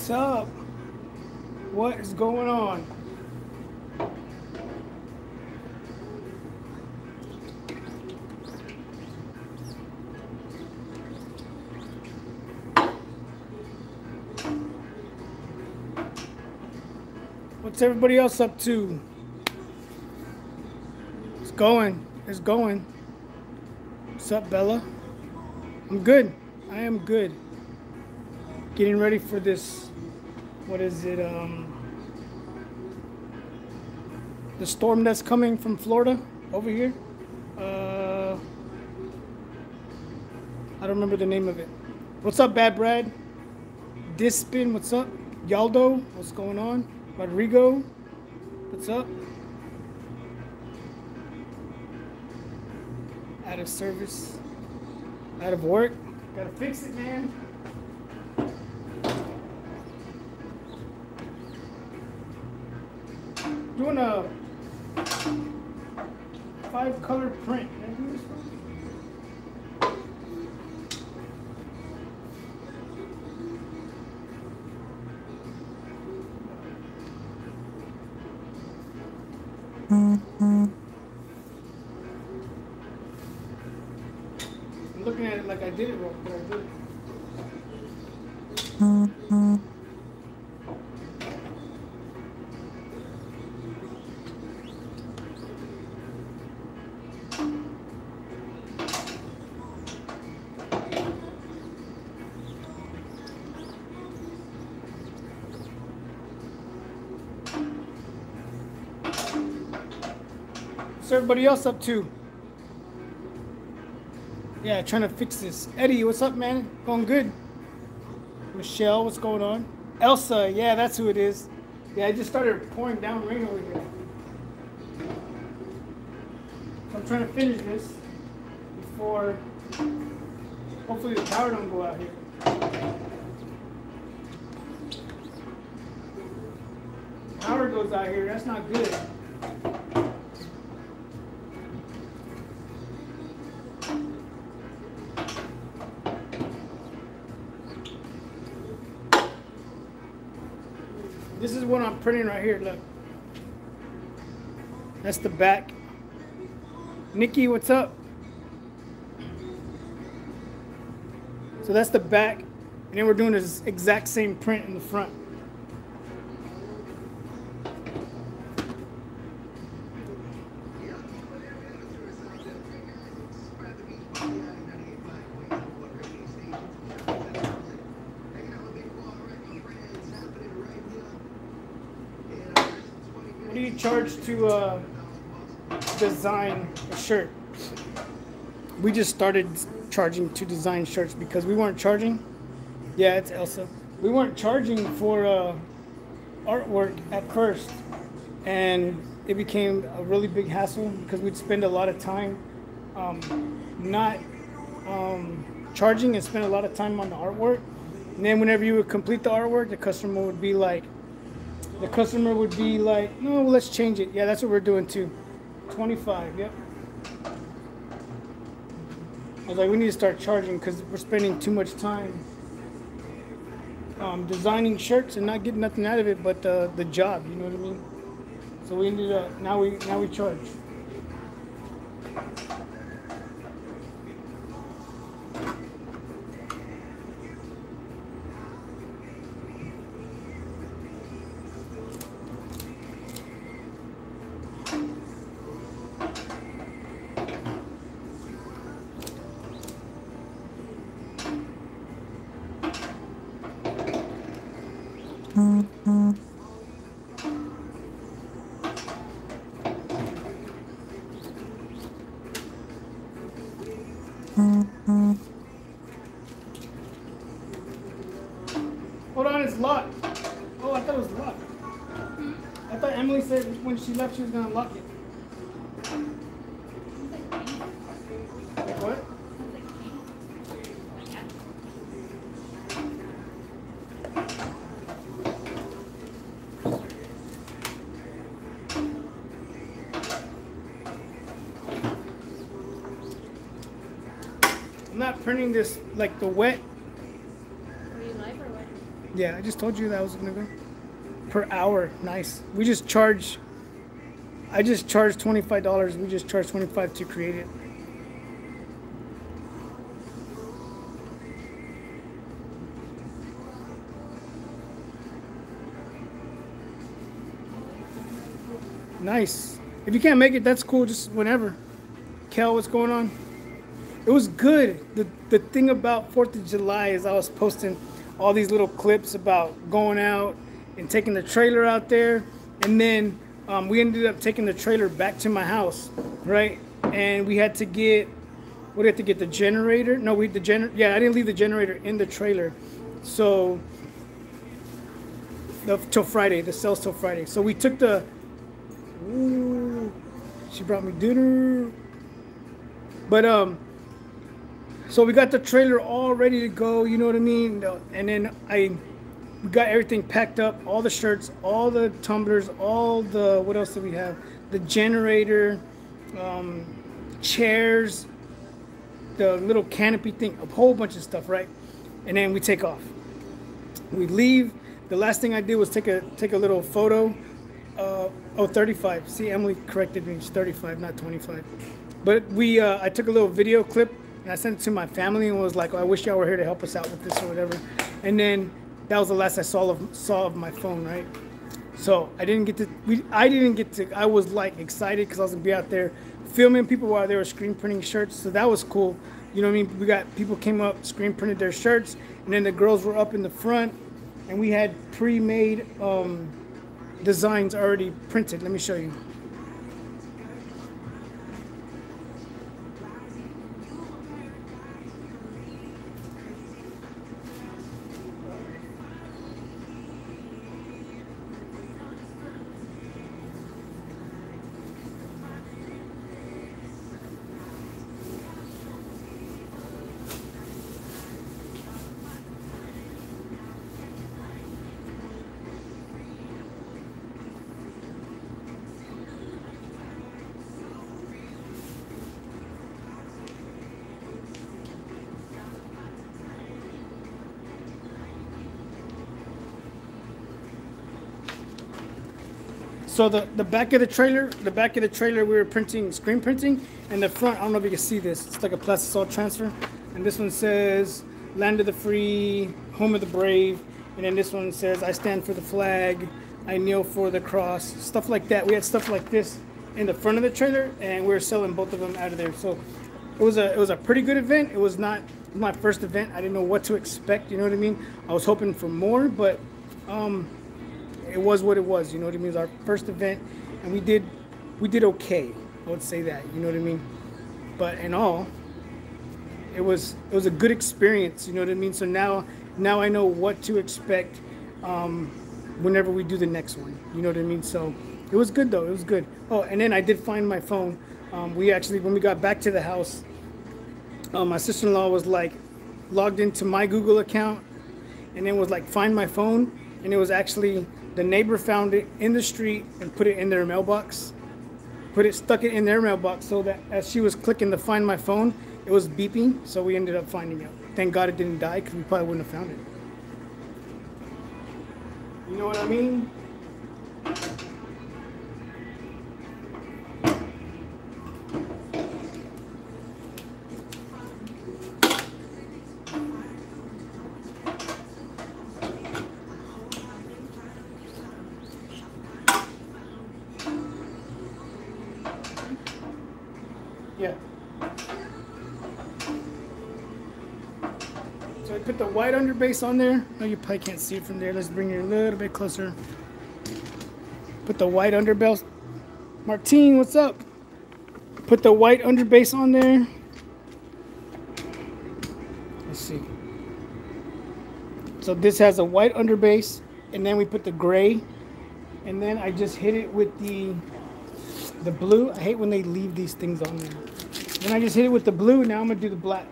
What's up? What is going on? What's everybody else up to? It's going. It's going. What's up, Bella? I'm good. I am good. Getting ready for this. What is it? Um, the storm that's coming from Florida over here. Uh, I don't remember the name of it. What's up, Bad Brad? Dispin, what's up? Yaldo, what's going on? Rodrigo, what's up? Out of service, out of work. Gotta fix it, man. Like I did it wrong, but I did it. Everybody else up to? Yeah, trying to fix this. Eddie, what's up, man? Going good. Michelle, what's going on? Elsa, yeah, that's who it is. Yeah, I just started pouring down rain over here. So I'm trying to finish this before hopefully the power don't go out here. Power goes out here, that's not good. Printing right here, look. That's the back. Nikki, what's up? So that's the back. And then we're doing this exact same print in the front. What do you charge to uh, design a shirt? We just started charging to design shirts because we weren't charging. Yeah, it's Elsa. We weren't charging for uh, artwork at first, and it became a really big hassle because we'd spend a lot of time um, not um, charging and spend a lot of time on the artwork. And then whenever you would complete the artwork, the customer would be like, the customer would be like, no, let's change it. Yeah, that's what we're doing too. 25, yep. I was like, we need to start charging because we're spending too much time um, designing shirts and not getting nothing out of it but uh, the job. You know what I mean? So we ended up now we now we charge. Left she was gonna lock it. What? I'm not printing this like the wet. Were you live or what? Yeah, I just told you that I was gonna go. Per hour, nice. We just charge. I just charge twenty five dollars. We just charge twenty five to create it. Nice. If you can't make it, that's cool. Just whenever. Kel, what's going on? It was good. The the thing about Fourth of July is I was posting all these little clips about going out and taking the trailer out there, and then um, we ended up taking the trailer back to my house, right? And we had to get we had to get the generator. No, we the gener yeah I didn't leave the generator in the trailer, so the, till Friday the sales till Friday. So we took the. Ooh, she brought me dinner. But um, so we got the trailer all ready to go. You know what I mean? And then I we got everything packed up, all the shirts, all the tumblers, all the what else do we have? The generator, um, chairs, the little canopy thing, a whole bunch of stuff, right? And then we take off. We leave. The last thing I did was take a take a little photo. Uh, oh, 35. See, Emily corrected me. It's 35, not 25. But we, uh, I took a little video clip and I sent it to my family and was like, oh, I wish y'all were here to help us out with this or whatever. And then that was the last I saw of saw of my phone, right? So I didn't get to. We, I didn't get to. I was like excited because I was gonna be out there filming people while they were screen printing shirts. So that was cool. You know what I mean? We got people came up, screen printed their shirts, and then the girls were up in the front, and we had pre-made um, designs already printed. Let me show you. So the, the back of the trailer, the back of the trailer, we were printing, screen printing, and the front, I don't know if you can see this. It's like a plastisol transfer, and this one says "Land of the Free, Home of the Brave," and then this one says "I stand for the flag, I kneel for the cross," stuff like that. We had stuff like this in the front of the trailer, and we were selling both of them out of there. So it was a it was a pretty good event. It was not my first event. I didn't know what to expect. You know what I mean? I was hoping for more, but um, it was what it was. You know what I mean? It was our first event, and we did we did okay. I would say that. You know what I mean? But in all, it was it was a good experience. You know what I mean? So now now I know what to expect um, whenever we do the next one. You know what I mean? So it was good though. It was good. Oh, and then I did find my phone. Um, we actually when we got back to the house, um, my sister-in-law was like logged into my Google account, and then was like find my phone, and it was actually the neighbor found it in the street and put it in their mailbox. Put it, stuck it in their mailbox so that as she was clicking to find my phone, it was beeping. So we ended up finding it. Thank God it didn't die because we probably wouldn't have found it. You know what I mean? Underbase on there. No, you probably can't see it from there. Let's bring it a little bit closer. Put the white underbase. Martine, what's up? Put the white underbase on there. Let's see. So this has a white underbase, and then we put the gray, and then I just hit it with the the blue. I hate when they leave these things on there. Then I just hit it with the blue. Now I'm to do the black.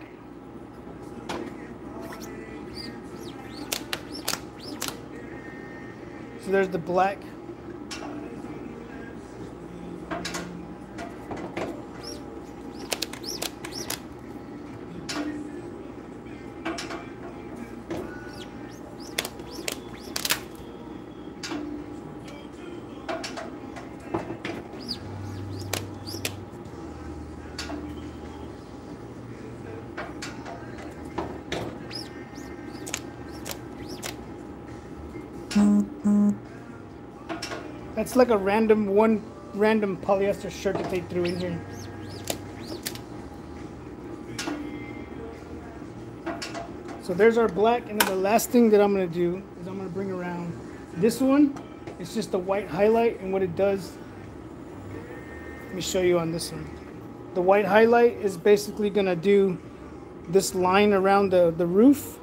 There's the black. That's like a random one random polyester shirt that they threw in here. So there's our black, and then the last thing that I'm gonna do is I'm gonna bring around this one. It's just a white highlight, and what it does, let me show you on this one. The white highlight is basically gonna do this line around the, the roof,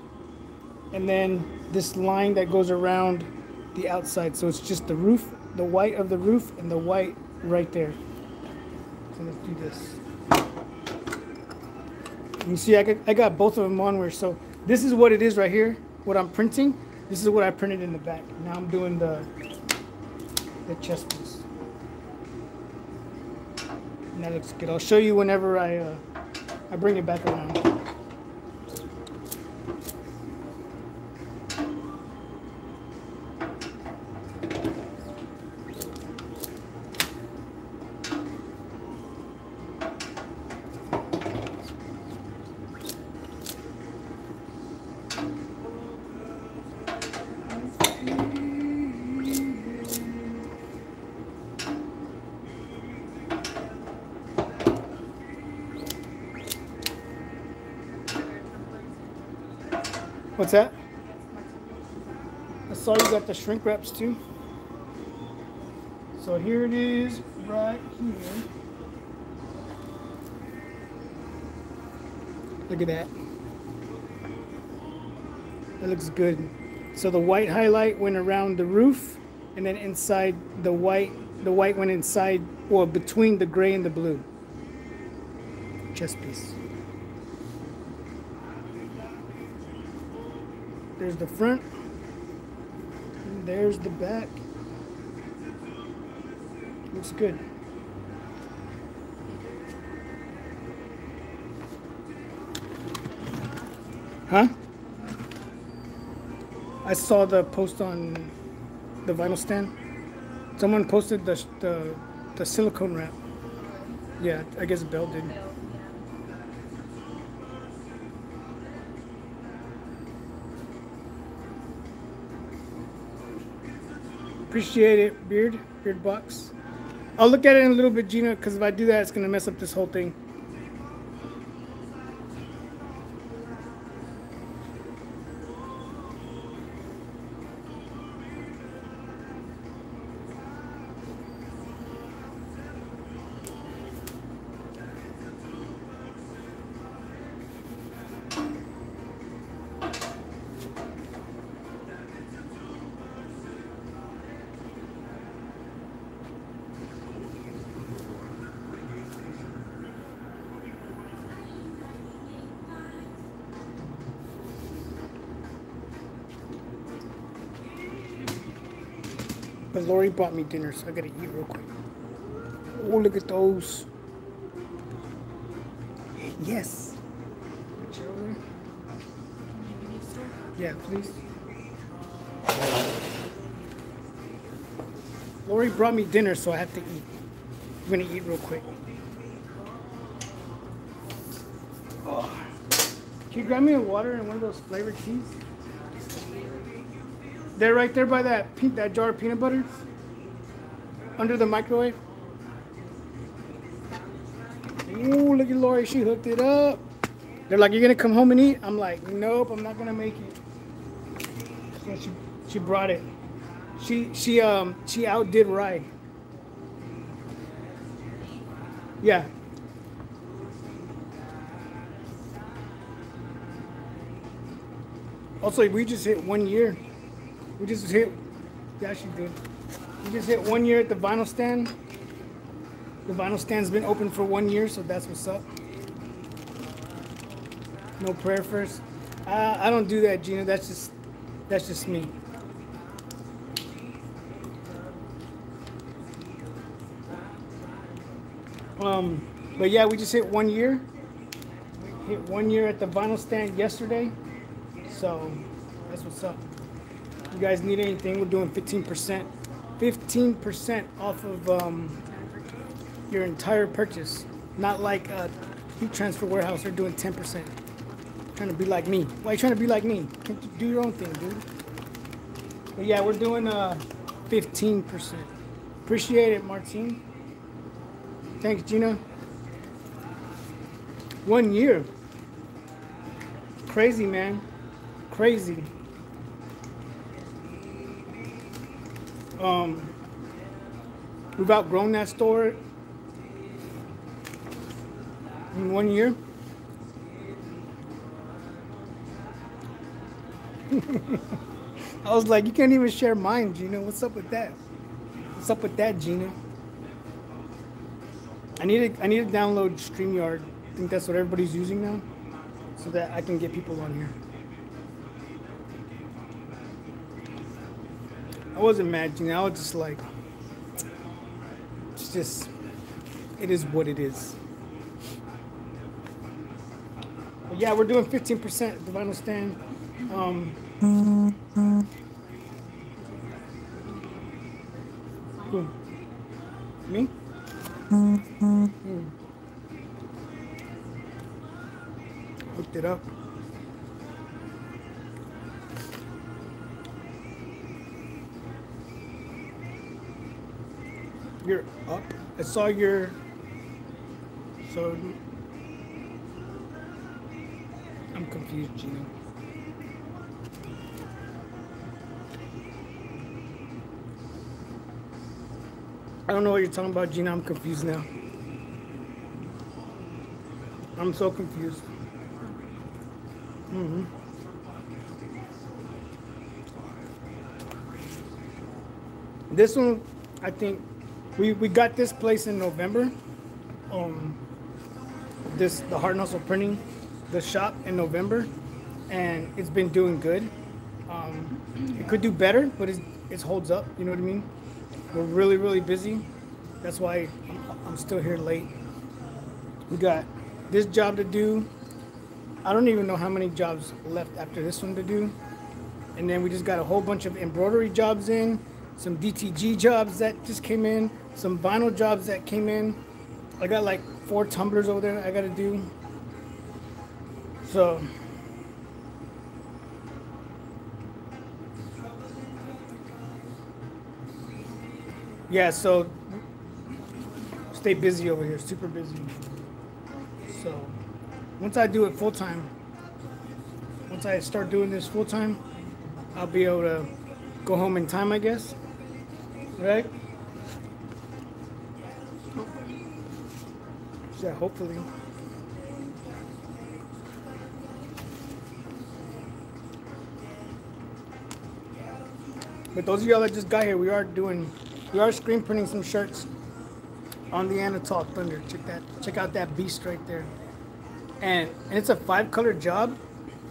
and then this line that goes around the outside. So it's just the roof, the white of the roof, and the white right there. So let's do this. You see, I got, I got both of them on where, so this is what it is right here, what I'm printing. This is what I printed in the back. Now I'm doing the, the chest piece. And that looks good. I'll show you whenever I, uh, I bring it back around. What's that? I saw you got the shrink wraps too. So here it is right here. Look at that. That looks good. So the white highlight went around the roof and then inside the white the white went inside or between the gray and the blue. Chest piece. There's the front. There's the back. Looks good. Huh? I saw the post on the vinyl stand. Someone posted the the, the silicone wrap. Yeah, I guess Bell did. Appreciate it, Beard, Beard Box. I'll look at it in a little bit, Gina, because if I do that, it's going to mess up this whole thing. Lori bought me dinner, so I gotta eat real quick. Oh, look at those. Yes. Yeah, please. Lori brought me dinner, so I have to eat. I'm gonna eat real quick. Can you grab me a water and one of those flavored teas? They're right there by that that jar of peanut butter under the microwave. Ooh, look at Lori, she hooked it up. They're like, "You're gonna come home and eat?" I'm like, "Nope, I'm not gonna make it." So she she brought it. She she um she outdid Rye. Yeah. Also, we just hit one year. We just hit, yeah, she did. We just hit one year at the vinyl stand. The vinyl stand's been open for one year, so that's what's up. No prayer first. Uh, I don't do that, Gina. That's just, that's just me. Um, but yeah, we just hit one year. We hit one year at the vinyl stand yesterday. So that's what's up you guys need anything, we're doing 15%. 15% off of um, your entire purchase. Not like a heat transfer warehouse, they're doing 10%. Trying to be like me. Why you trying to be like me? Do your own thing, dude? But yeah, we're doing uh, 15%. Appreciate it, Martine. Thanks, Gina. One year. Crazy, man. Crazy. Um, we've outgrown that store in one year. I was like, you can't even share mine, Gina. What's up with that? What's up with that, Gina? I need to I need to download StreamYard. I think that's what everybody's using now, so that I can get people on here. I wasn't mad, Gina. I was just like, it's just, it is what it is. But yeah, we're doing 15% the vinyl stand. Um? Me? Hooked it up. You're up. I saw your. So. I'm confused, Gina. I don't know what you're talking about, Gina. I'm confused now. I'm so confused. Mm-hmm. This one, I think, we, we got this place in November. Um, this the Heart and Hustle Printing, the shop in November, and it's been doing good. Um, it could do better, but it's, it holds up. You know what I mean? We're really really busy. That's why I'm still here late. We got this job to do. I don't even know how many jobs left after this one to do. And then we just got a whole bunch of embroidery jobs in, some DTG jobs that just came in, some vinyl jobs that came in. I got like four tumblers over there I gotta do. So yeah, so stay busy over here, super busy. So once I do it full time, once I start doing this full time, I'll be able to go home in time, I guess. Right? Yeah, hopefully. But those of y'all that just got here, we are doing, we are screen printing some shirts on the Anatol Thunder. Check that, check out that beast right there. And, and it's a five color job.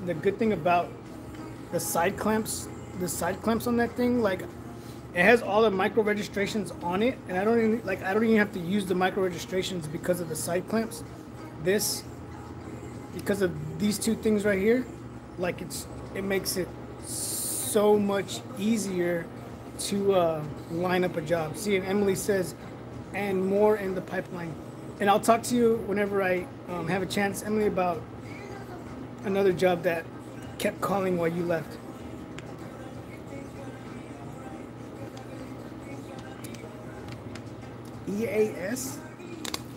The good thing about the side clamps, the side clamps on that thing, like it has all the micro registrations on it, and I don't even like I don't even have to use the micro registrations because of the side clamps. This, because of these two things right here, like it's it makes it so much easier to uh, line up a job. See, and Emily says, and more in the pipeline. And I'll talk to you whenever I um, have a chance, Emily, about another job that kept calling while you left. EAS?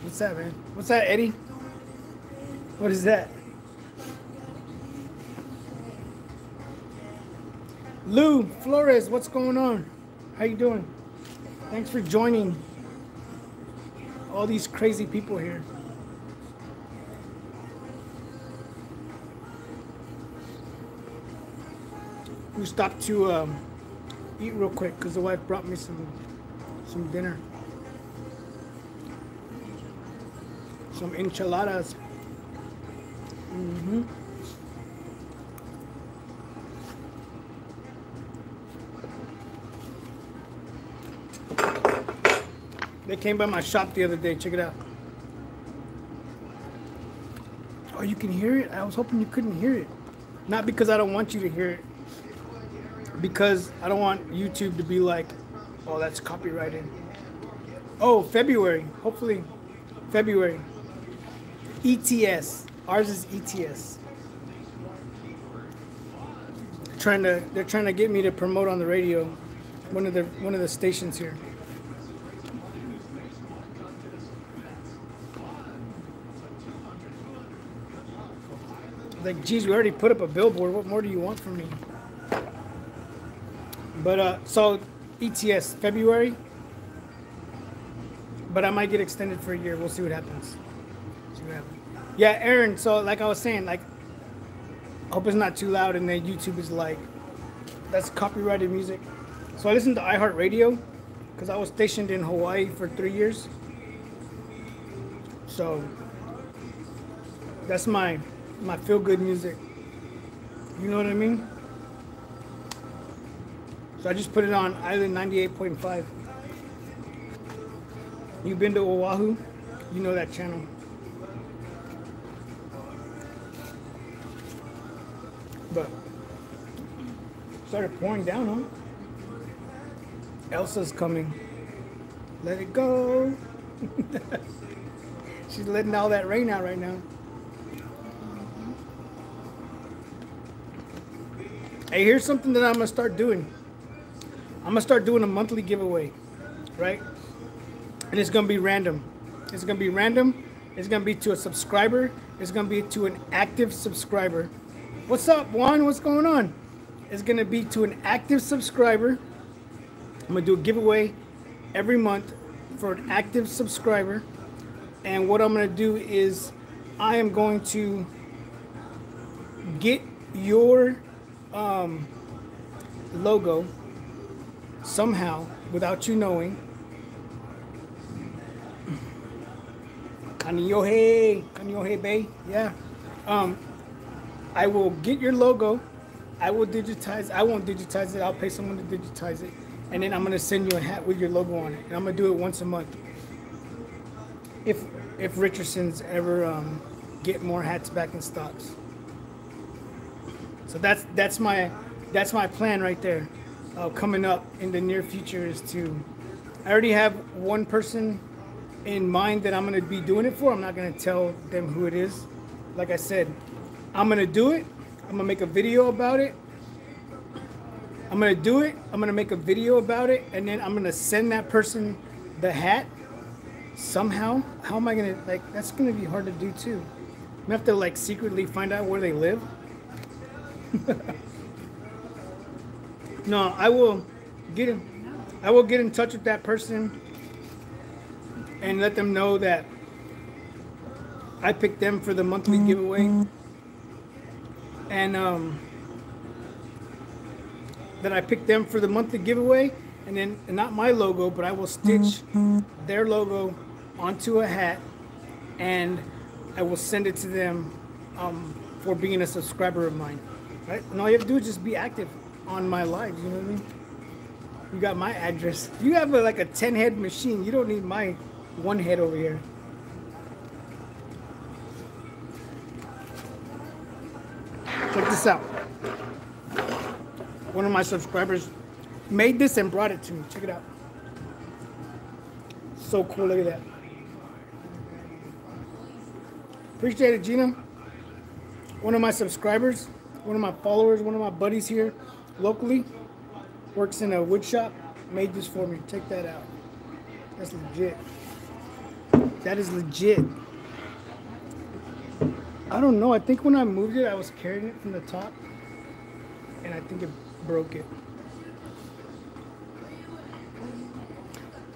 What's that, man? What's that, Eddie? What is that? Lou Flores, what's going on? How you doing? Thanks for joining all these crazy people here. We stopped to um, eat real quick because the wife brought me some some dinner. Some enchiladas. Mm-hmm. They came by my shop the other day. Check it out. Oh, you can hear it? I was hoping you couldn't hear it. Not because I don't want you to hear it. Because I don't want YouTube to be like, oh, that's copyrighted. Oh, February. Hopefully, February. ETS. Ours is ETS. Trying to they're trying to get me to promote on the radio, one of the one of the stations here. Like, geez, we already put up a billboard. What more do you want from me? But uh, so ETS February, but I might get extended for a year. We'll see what happens. Yeah, Aaron. So like I was saying, like, I hope it's not too loud, and then YouTube is like, that's copyrighted music. So I listen to iHeartRadio because I was stationed in Hawaii for three years. So that's my my feel good music. You know what I mean? So I just put it on Island 98.5. You've been to Oahu? You know that channel. But started pouring down, huh? Elsa's coming. Let it go. She's letting all that rain out right now. Hey, here's something that I'm gonna start doing. I'm gonna start doing a monthly giveaway, right? And it's gonna be random. It's gonna be random. It's gonna be to a subscriber. It's gonna be to an active subscriber. What's up, Juan? What's going on? It's gonna be to an active subscriber. I'm gonna do a giveaway every month for an active subscriber. And what I'm gonna do is I am going to get your um, logo somehow without you knowing. Kaneohe, Kaneohe Bay, yeah. Um, I will get your logo. I will digitize. I won't digitize it. I'll pay someone to digitize it, and then I'm gonna send you a hat with your logo on it. And I'm gonna do it once a month. If if Richardson's ever um, get more hats back in stocks. So that's that's my that's my plan right there. Uh, coming up in the near future is to. I already have one person in mind that I'm gonna be doing it for. I'm not gonna tell them who it is. Like I said, I'm gonna do it. I'm gonna make a video about it. I'm gonna do it. I'm gonna make a video about it, and then I'm gonna send that person the hat somehow. How am I gonna like? That's gonna be hard to do too. I'm gonna have to like secretly find out where they live. no, I will get in. I will get in touch with that person and let them know that I picked them for the monthly giveaway, and um, that I picked them for the monthly giveaway, and then and not my logo, but I will stitch their logo onto a hat, and I will send it to them um, for being a subscriber of mine. Right? And all you have to do is just be active on my lives. You know what I mean? You got my address. You have a, like a 10 head machine. You don't need my one head over here. Check this out. One of my subscribers made this and brought it to me. Check it out. So cool. Look at that. Appreciate it, Gina. One of my subscribers, one of my followers, one of my buddies here locally works in a wood shop. Made this for me. Check that out. That's legit. That is legit. I don't know. I think when I moved it, I was carrying it from the top, and I think it broke it.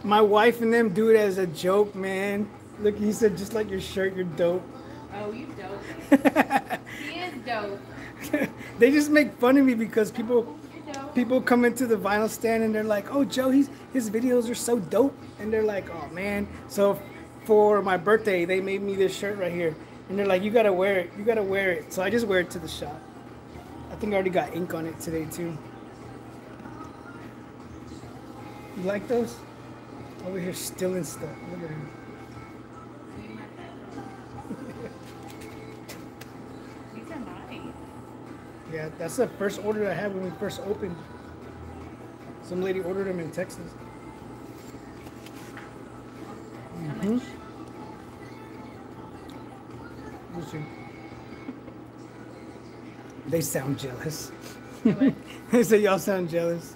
My wife and them do it as a joke, man. Look, he said just like your shirt, you're dope. Oh, you dope. he is dope. they just make fun of me because people people come into the vinyl stand and they're like, "Oh, Joe, he's his videos are so dope," and they're like, "Oh man." So for my birthday, they made me this shirt right here, and they're like, "You gotta wear it. You gotta wear it." So I just wear it to the shop. I think I already got ink on it today too. You like those? Over here stealing stuff. Look at him. These are nice. Yeah, that's the first order I had when we first opened. Some lady ordered them in Texas. How Mhm. They sound jealous. They say y'all sound jealous.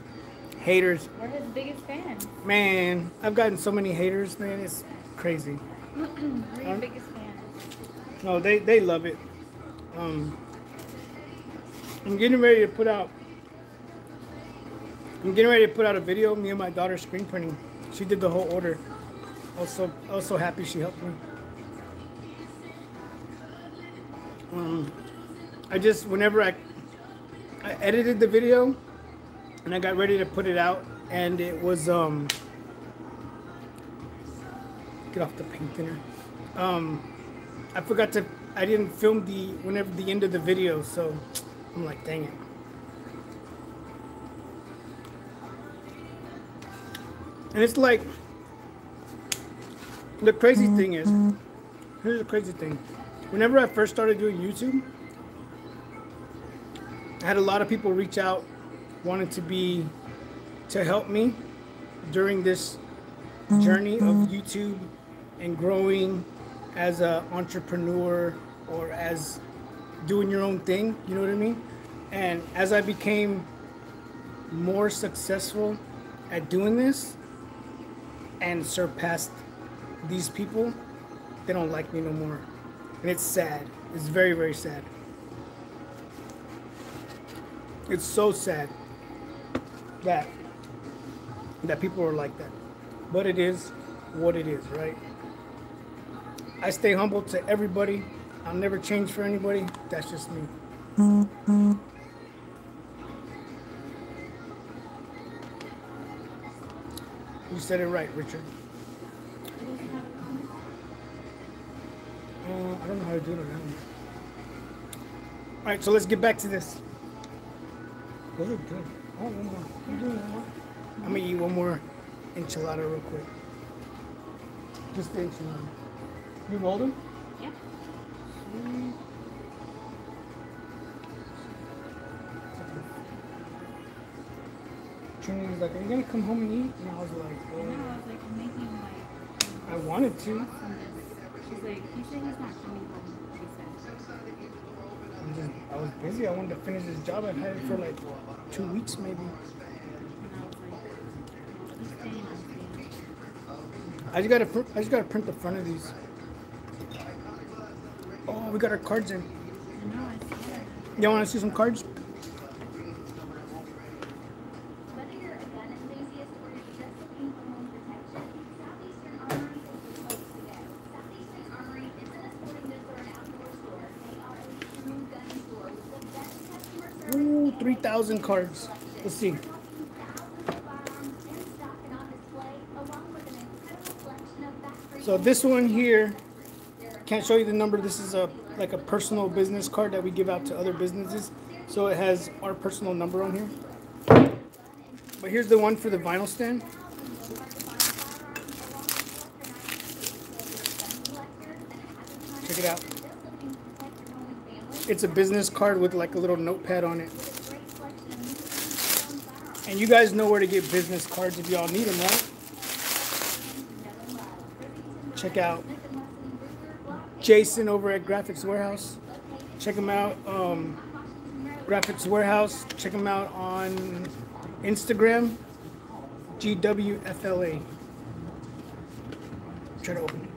Haters. We're his biggest fan. Man, I've gotten so many haters, man. It's crazy. We're your biggest fan. No, they, they love it. Um, I'm getting ready to put out. I'm getting ready to put out a video. Me and my daughter screen printing. She did the whole order. Also, also happy she helped me. Um, I just whenever I I edited the video and I got ready to put it out, and it was um. Get off the paint thinner. Um, I forgot to. I didn't film the whenever the end of the video, so I'm like, dang it. And it's like the crazy thing is, here's the crazy thing. Whenever I first started doing YouTube, I had a lot of people reach out wanting to be to help me during this journey of mm-hmm. YouTube and growing as an entrepreneur or as doing your own thing, you know what I mean? And as I became more successful at doing this and surpassed these people, they don't like me no more. And it's sad. It's very, very sad. It's so sad that that people are like that. But it is what it is, right? I stay humble to everybody. I'll never change for anybody. That's just me. You said it right, Richard. Uh, I don't know how to do it on that one. All right, so let's get back to this. Those are good. Oh, one more. You doing one more? I'm gonna eat one more enchilada real quick. Just the enchilada. You rolled them? Yeah. Trini was like, "Are you gonna come home and eat?" And I was like, I know, I was like, I'm making like I wanted to." She's like, he said he's not coming home, she said. I was busy. I wanted to finish this job. I've had it for like two weeks, maybe. I was like, he's staying, I'm staying. I just gotta, I just gotta print the front of these. Oh, we got our cards in. I I. Y'all want to see some cards? Whether you're a gun enthusiast or you're just looking for home protection, Southeastern Armory is the place to go. Southeastern Armory isn't a sporting goods or an outdoor store. They are a true gun store with the best customer service. Ooh, and 3,000 cards. Let's see. thousands of firearms in stock and on display, along with an incredible Let's see. So this one here, can't show you the number. This is a like a personal business card that we give out to other businesses. So it has our personal number on here. But here's the one for the vinyl stand. Check it out. It's a business card with like a little notepad on it. And you guys know where to get business cards if y'all need them, right? Check out Jason over at Graphics Warehouse. Check him out. Um, Graphics Warehouse. Check him out on Instagram. GWFLA. Try to open it.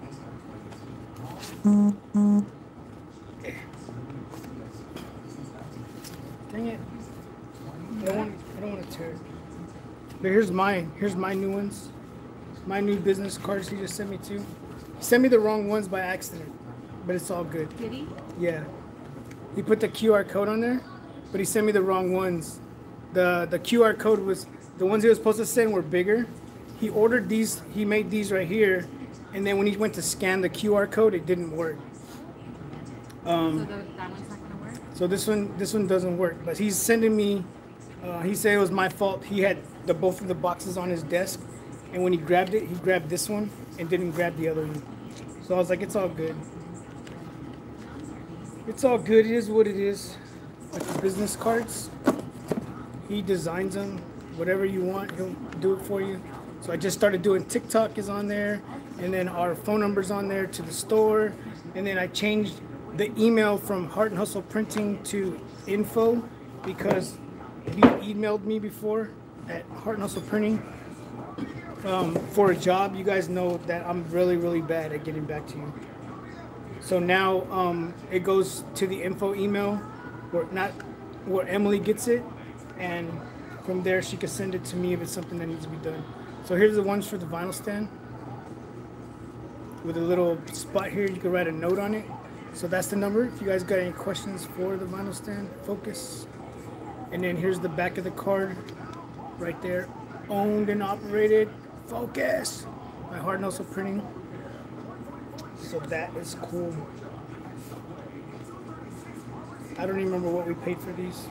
Dang it. I don't want, I don't want to tear it. But here's mine. Here's my new ones. My new business cards he just sent me to. He sent me the wrong ones by accident, but it's all good. Did he? Yeah. He put the QR code on there, but he sent me the wrong ones. The the QR code was the ones he was supposed to send were bigger. He ordered these, he made these right here, and then when he went to scan the QR code, it didn't work. So Um, the, that one's not gonna work? so this one this one doesn't work, but he's sending me uh, he said it was my fault. He had the both of the boxes on his desk, and when he grabbed it, he grabbed this one and didn't grab the other one. So I was like, it's all good. It's all good. It is what it is. Like the business cards, he designs them. Whatever you want, he'll do it for you. So I just started doing TikTok is on there, and then our phone numbers on there to the store, and then I changed the email from Heart and Hustle Printing to info because he emailed me before at Heart Hustle Printing um, for a job. You guys know that I'm really, really bad at getting back to you. So now um, it goes to the info email, or not where Emily gets it, and from there she can send it to me if it's something that needs to be done. So here's the ones for the vinyl stand. With a little spot here, you can write a note on it. So that's the number. If you guys got any questions for the vinyl stand, focus. And then here's the back of the card, right there. Owned and operated, focus. My Heart Hustle Printing. So that is cool. I don't even remember what we paid for these.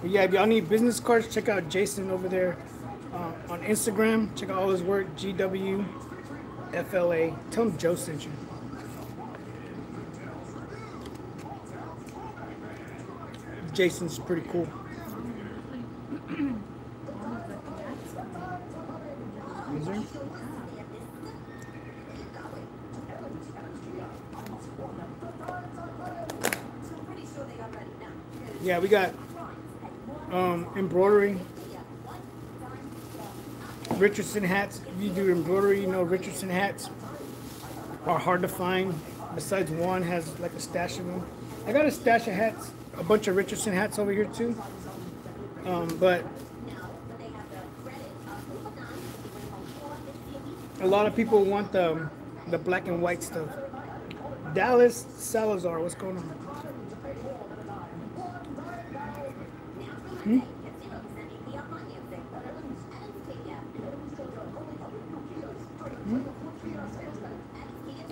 But yeah, if y'all need business cards, check out Jason over there uh, on Instagram. Check out all his work, GWFLA. Tell him Joe sent you. Jason's pretty cool. Yeah, we got um, embroidery. Richardson hats. If you do embroidery, you know Richardson hats are hard to find. Besides one has like a stash of them. I got a stash of hats, a bunch of Richardson hats over here too. Um, but a lot of people want the the black and white stuff. Dallas Salazar, what's going on? Hmm?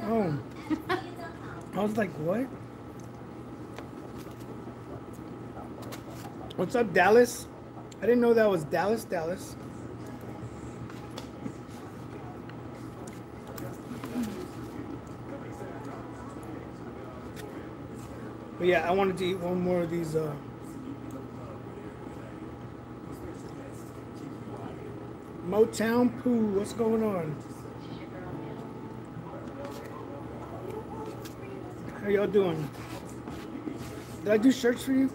Oh. I was like, what? What's up, Dallas? I didn't know that was Dallas, Dallas. But yeah, I wanted to eat one more of these. Uh, Motown Poo, what's going on? How y'all doing? Did I do shirts for you?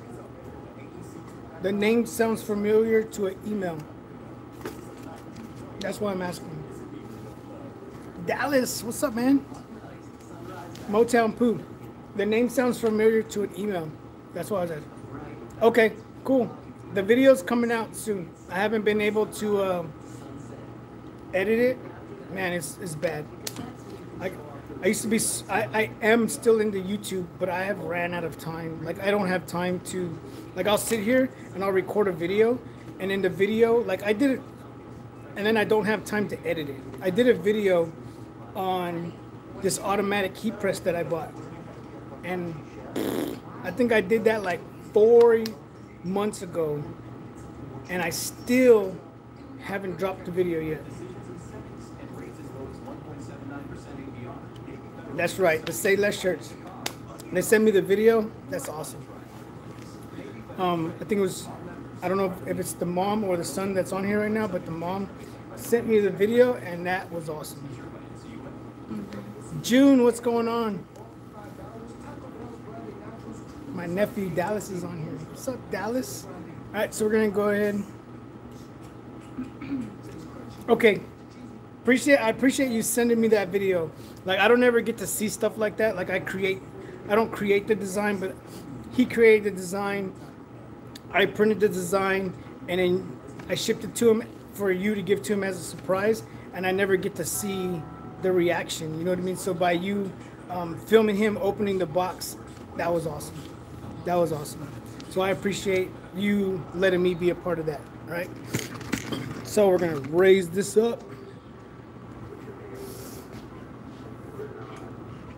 The name sounds familiar to an email. That's why I'm asking. Dallas, what's up, man? Motown Poo. The name sounds familiar to an email. That's why I was asking. Okay, cool. The video's coming out soon. I haven't been able to uh, edit it. Man, it's, it's bad. I, used to be, I, I am still into YouTube, but I have ran out of time. Like, I don't have time to, like, I'll sit here and I'll record a video, and in the video, like, I did it, and then I don't have time to edit it. I did a video on this automatic heat press that I bought, and I think I did that like four months ago, and I still haven't dropped the video yet. That's right, the Say Less shirts. They sent me the video. That's awesome. Um, I think it was, I don't know if it's the mom or the son that's on here right now, but the mom sent me the video, and that was awesome. June, what's going on? My nephew Dallas is on here. What's up, Dallas? All right, so we're gonna go ahead. Okay, appreciate I appreciate you sending me that video. Like I don't ever get to see stuff like that. Like I create, I don't create the design, but he created the design. I printed the design, and then I shipped it to him for you to give to him as a surprise. And I never get to see the reaction. You know what I mean? So by you um, filming him opening the box, that was awesome. That was awesome. So I appreciate you letting me be a part of that. Right. So we're gonna raise this up.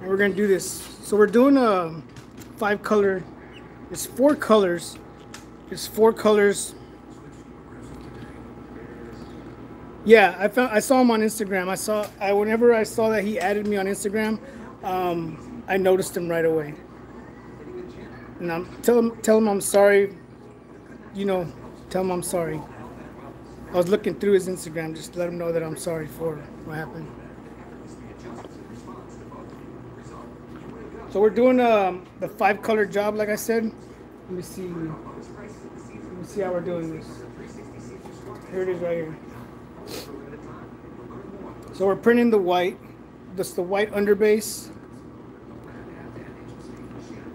And we're gonna do this. So we're doing a five color, it's four colors. It's four colors. Yeah, I found I saw him on Instagram. I saw I whenever I saw that he added me on Instagram, um, I noticed him right away. And I'm tell him tell him I'm sorry. You know, tell him I'm sorry. I was looking through his Instagram, just let him know that I'm sorry for what happened. So we're doing um, the five color job, like I said. Let me see. Let me see how we're doing this. Here it is right here. So we're printing the white. That's the white underbase.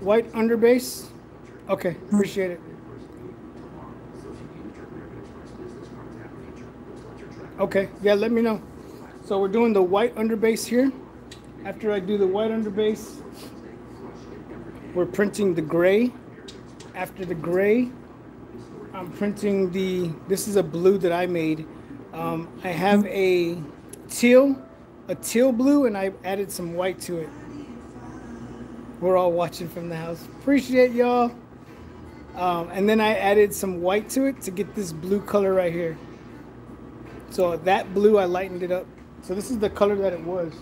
White underbase. Okay, appreciate it. Okay, yeah, let me know. So we're doing the white underbase here. After I do the white underbase, we're printing the gray. After the gray, I'm printing the, this is a blue that I made. Um, I have a teal, a teal blue, and I added some white to it. We're all watching from the house. Appreciate y'all. Um, and then I added some white to it to get this blue color right here. So that blue, I lightened it up. So this is the color that it was.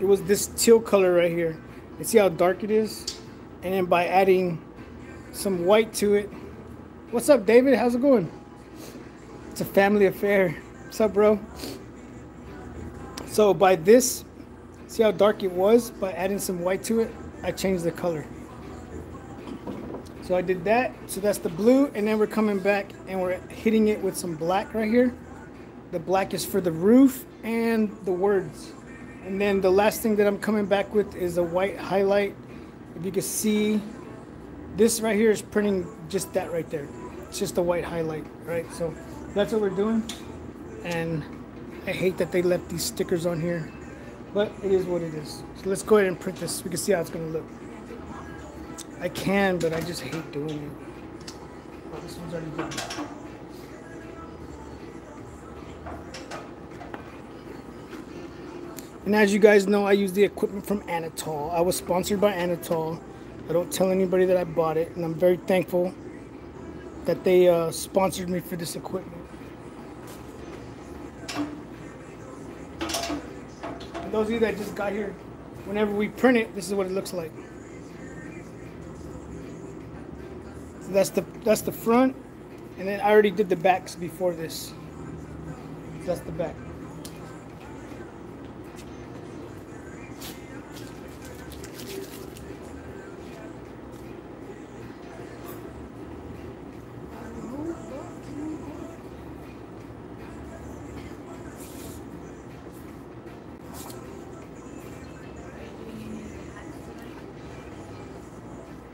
It was this teal color right here. You see how dark it is? And then by adding some white to it. What's up, David? How's it going? It's a family affair. What's up, bro? So by this, see how dark it was? By adding some white to it, I changed the color. So I did that. So that's the blue. And then we're coming back and we're hitting it with some black right here. The black is for the roof and the words. And then the last thing that I'm coming back with is a white highlight. If you can see, this right here is printing just that right there. It's just a white highlight, right? So that's what we're doing. And I hate that they left these stickers on here, but it is what it is. So let's go ahead and print this. We can see how it's gonna look. I can, but I just hate doing it. Oh, this one's already done. And as you guys know, I use the equipment from Anatol. I was sponsored by Anatol. I don't tell anybody that I bought it, and I'm very thankful that they uh, sponsored me for this equipment. And those of you that just got here, whenever we print it, this is what it looks like. So that's the that's the front, and then I already did the backs before this. That's the back.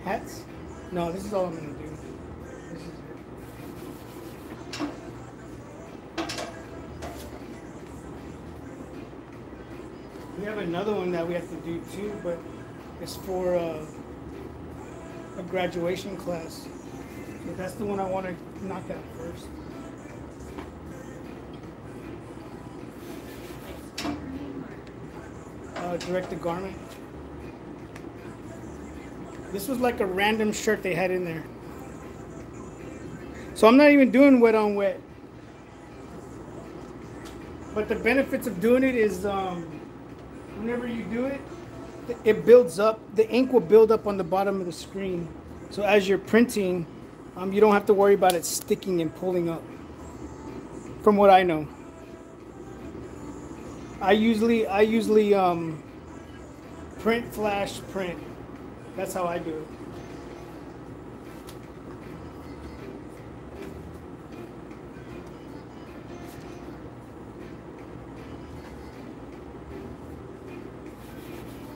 Hats? No, this is all I'm do. This is it. We have another one that we have to do too, but it's for uh, a graduation class. So that's the one I want to knock out first. Uh, direct the garment. This was like a random shirt they had in there. So I'm not even doing wet on wet. But the benefits of doing it is um, whenever you do it, it builds up. The ink will build up on the bottom of the screen. So as you're printing, um, you don't have to worry about it sticking and pulling up. From what I know. I usually I usually um, print flash print. That's how I do it.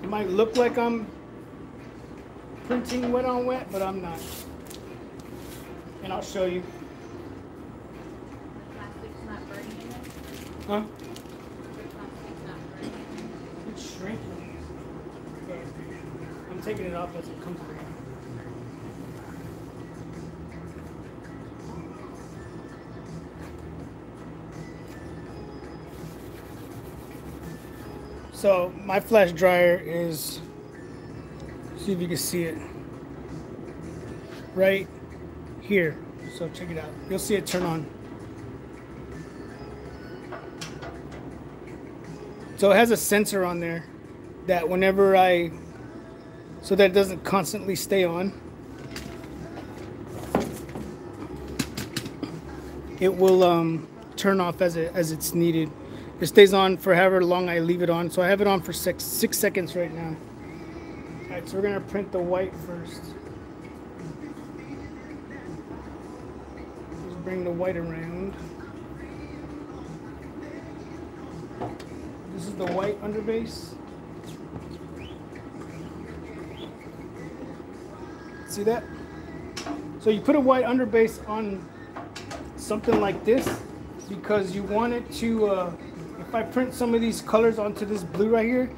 It might look like I'm printing wet on wet, but I'm not. And I'll show you. Plastic's not burning in it? Huh? Plastic's not burning? It's shrinking. Taking it off as it comes around. So my flash dryer is, see if you can see it, right here. So check it out. You'll see it turn on. So it has a sensor on there that whenever I, so that it doesn't constantly stay on, it will um, turn off as it as it's needed. It stays on for however long I leave it on. So I have it on for six six seconds right now. All right, so we're gonna print the white first. Just bring the white around. This is the white underbase. See that? So you put a white underbase on something like this because you want it to, uh, if I print some of these colors onto this blue right here,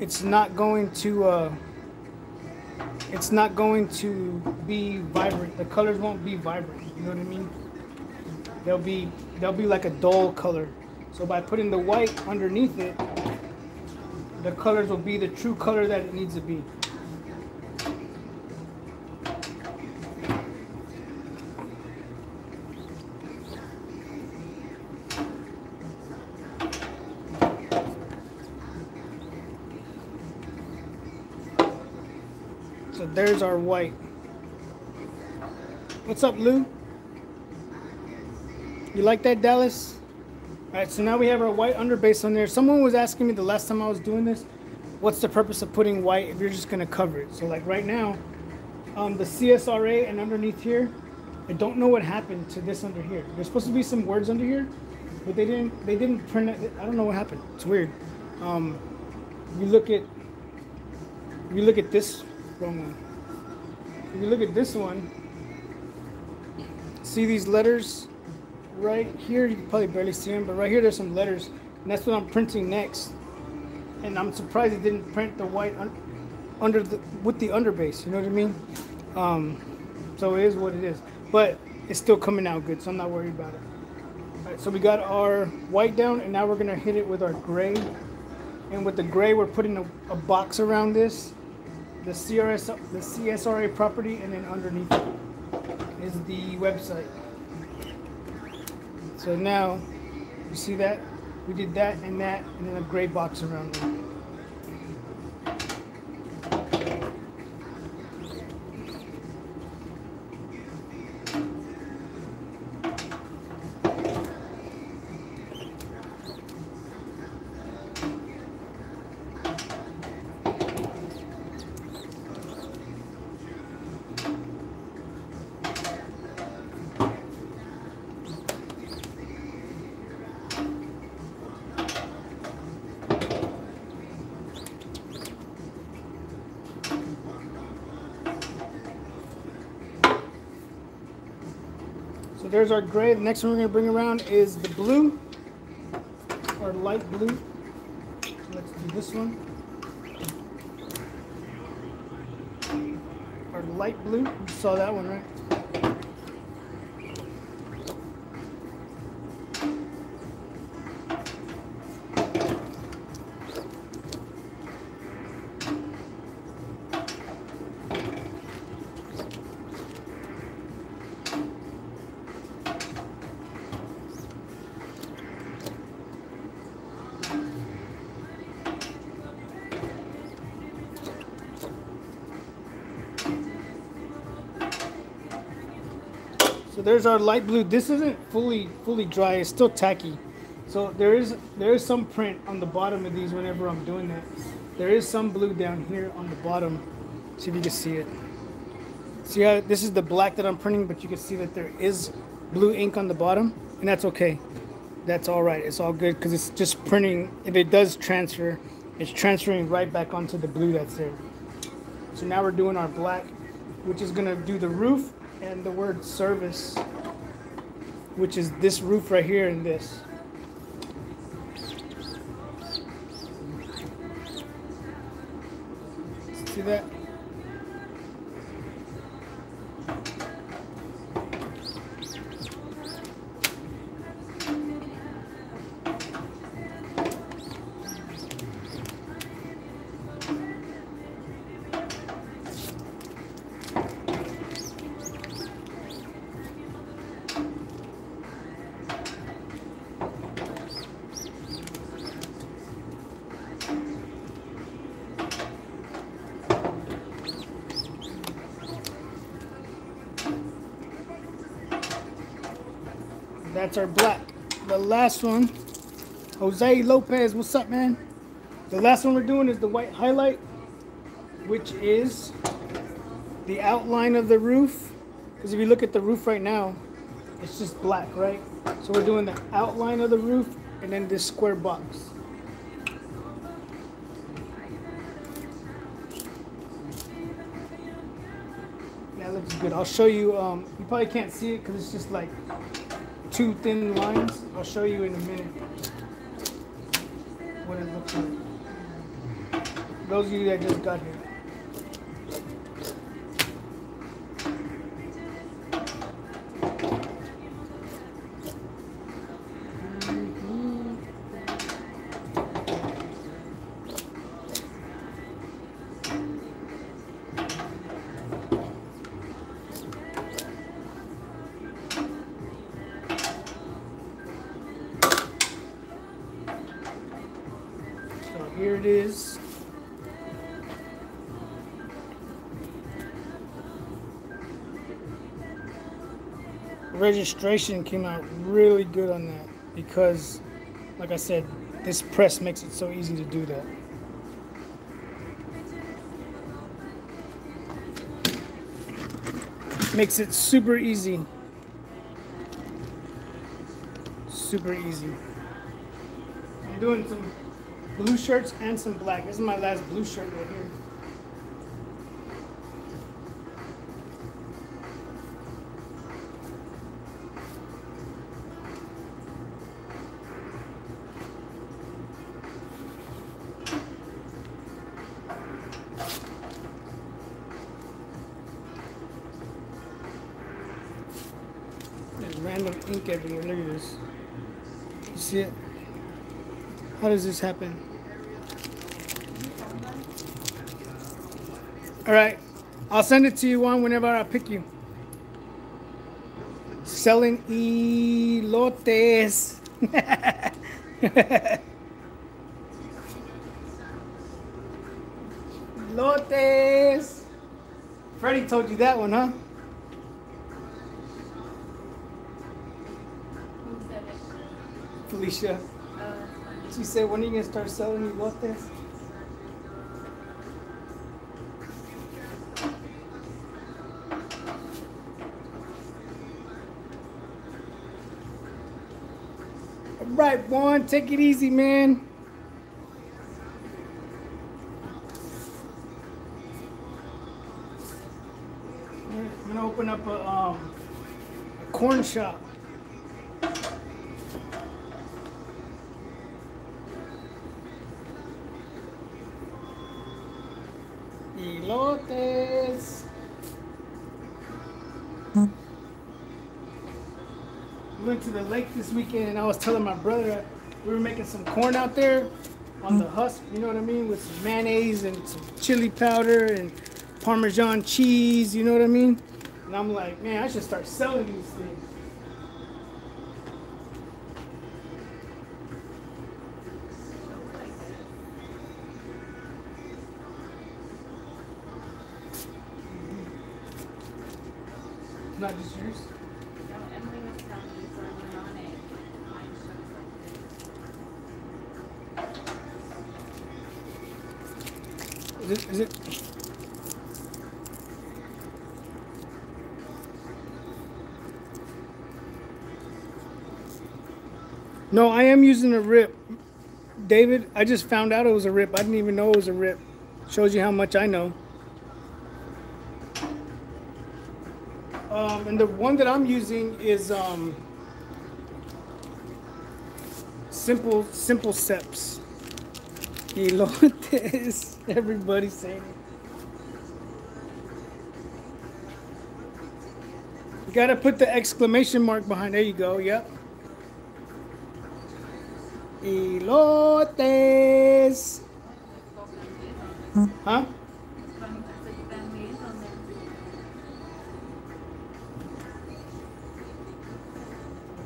it's not going to, uh, it's not going to be vibrant. The colors won't be vibrant. You know what I mean? They'll be, they'll be like a dull color. So by putting the white underneath it, the colors will be the true color that it needs to be. There's white. What's up, Lou? You like that, Dallas? All right, so now we have our white underbase on there. Someone was asking me the last time I was doing this, what's the purpose of putting white if you're just gonna cover it? So like right now, um, the CSRA and underneath here, I don't know what happened to this under here. There's supposed to be some words under here, but they didn't. They didn't print it. I don't know what happened. It's weird. Um, you look at. You look at this wrong one. If you look at this one, see these letters right here? You can probably barely see them, but right here there's some letters, and that's what I'm printing next. And I'm surprised it didn't print the white un- under the with the underbase. You know what I mean? Um, so it is what it is, but it's still coming out good, so I'm not worried about it. All right, so we got our white down, and now we're gonna hit it with our gray. And with the gray, we're putting a, a box around this, the CRS, the CSRA property, and then underneath is the website. So now, you see that? We did that and that, and then a gray box around it. So there's our gray. The next one we're gonna bring around is the blue, or light blue. Let's do this one. Our light blue. You saw that one, right? There's our light blue. This isn't fully fully dry. It's still tacky. So there is there is some print on the bottom of these whenever I'm doing that. There is some blue down here on the bottom. See if you can see it. See how this is the black that I'm printing, but you can see that there is blue ink on the bottom, and that's okay. That's all right. It's all good because it's just printing. If it does transfer, it's transferring right back onto the blue that's there. So now we're doing our black, which is gonna do the roof and the word service, which is this roof right here and this. See that? Last one, Jose Lopez, what's up, man? The last one we're doing is the white highlight, which is the outline of the roof. Because if you look at the roof right now, it's just black, right? So we're doing the outline of the roof and then this square box. that looks good. I'll show you. Um, you probably can't see it because it's just like two thin lines. I'll show you in a minute what it looks like. Those of you that just got here. Registration came out really good on that because, like I said, this press makes it so easy to do that. Makes it super easy. Super easy. I'm doing some blue shirts and some black. This is my last blue shirt right here. Does this happen? All right. I'll send it to you one whenever I pick you. Selling elotes. Elotes. Freddie told you that one, huh? Felicia. She said, when are you going to start selling elotes? All right, Juan, take it easy, man. I'm gonna open up a, um, a corn shop. Weekend and I was telling my brother we were making some corn out there on the husk, you know what I mean? With some mayonnaise and some chili powder and Parmesan cheese, you know what I mean? And I'm like, man, I should start selling these things. Not just yours. no, Emily was telling me, so I went on it. Mine shows like this. Is it? Is it? No, I am using a rip. David, I just found out it was a rip. I didn't even know it was a rip. Shows you how much I know. Um, and the one that I'm using is um, simple simple steps. Elotes. Everybody's saying it. You gotta put the exclamation mark behind. There you go. Yep. Elotes. Huh?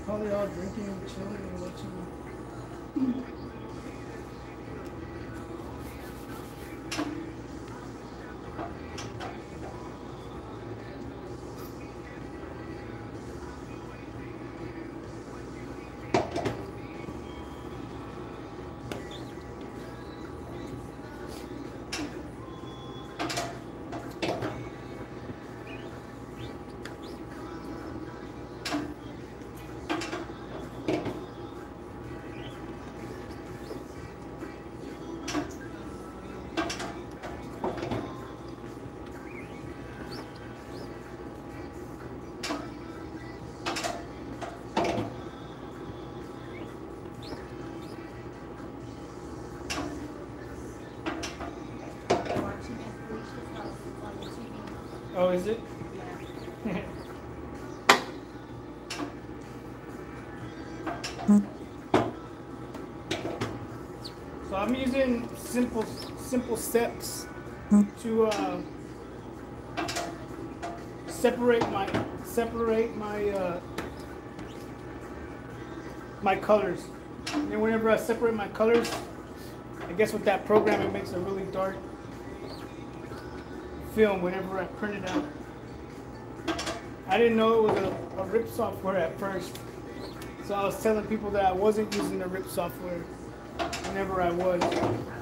Probably all drinking and chilling and watching. I'm using simple simple steps to uh, separate my separate my uh, my colors. And whenever I separate my colors, I guess with that program it makes a really dark film whenever I print it out. I didn't know it was a, a RIP software at first. So I was telling people that I wasn't using the RIP software whenever I was.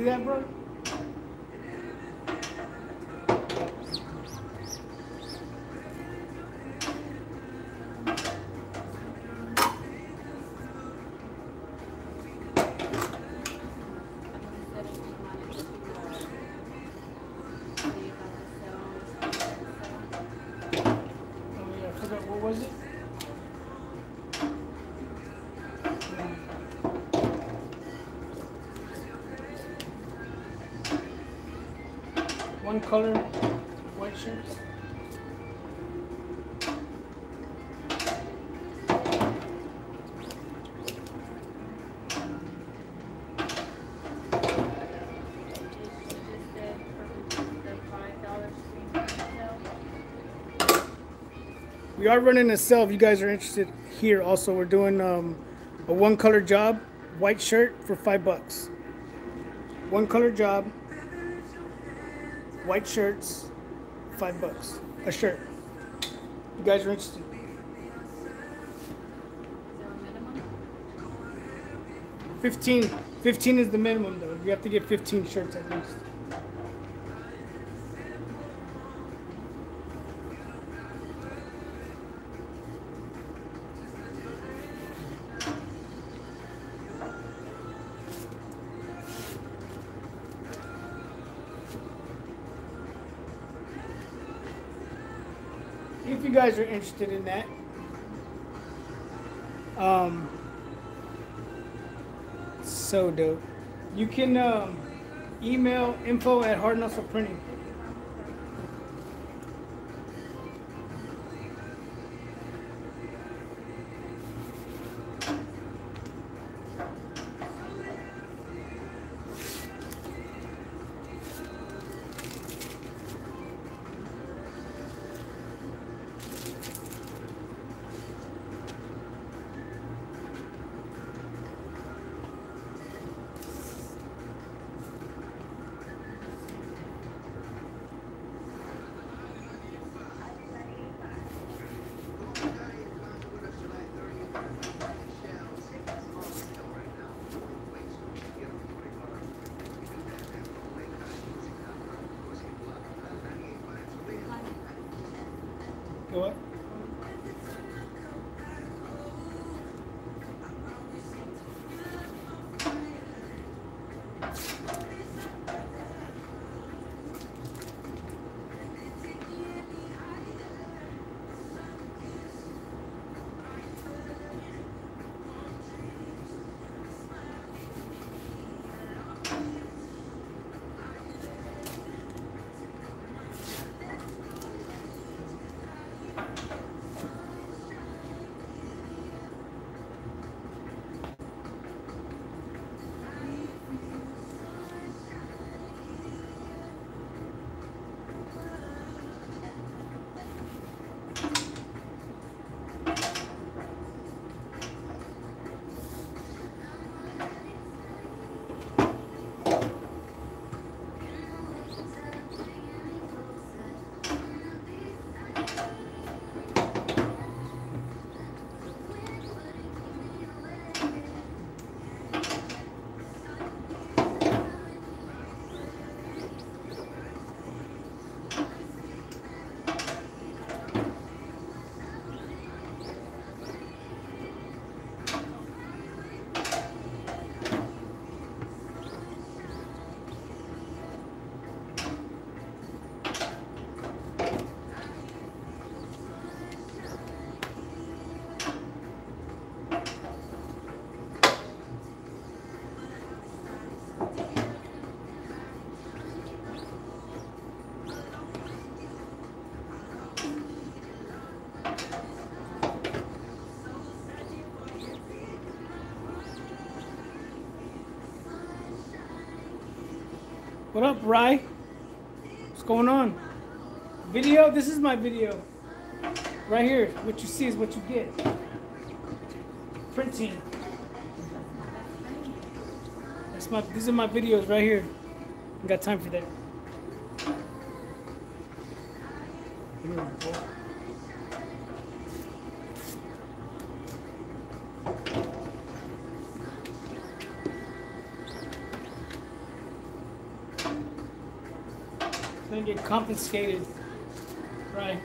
See that, bro? One color, white shirts. We are running a sale if you guys are interested here. Also, we're doing um, a one color job, white shirt for five bucks. One color job, white shirts, five bucks a shirt. You guys are interested? 15, 15 is the minimum though. You have to get 15 shirts at least. Guys are interested in that, um, so dope. You can um, email info at Heart Hustle Printing. What up, Rye? What's going on? Video, this is my video. Right here, what you see is what you get. Printing. That's my, these are my videos right here. I got time for that. gonna get confiscated. Right.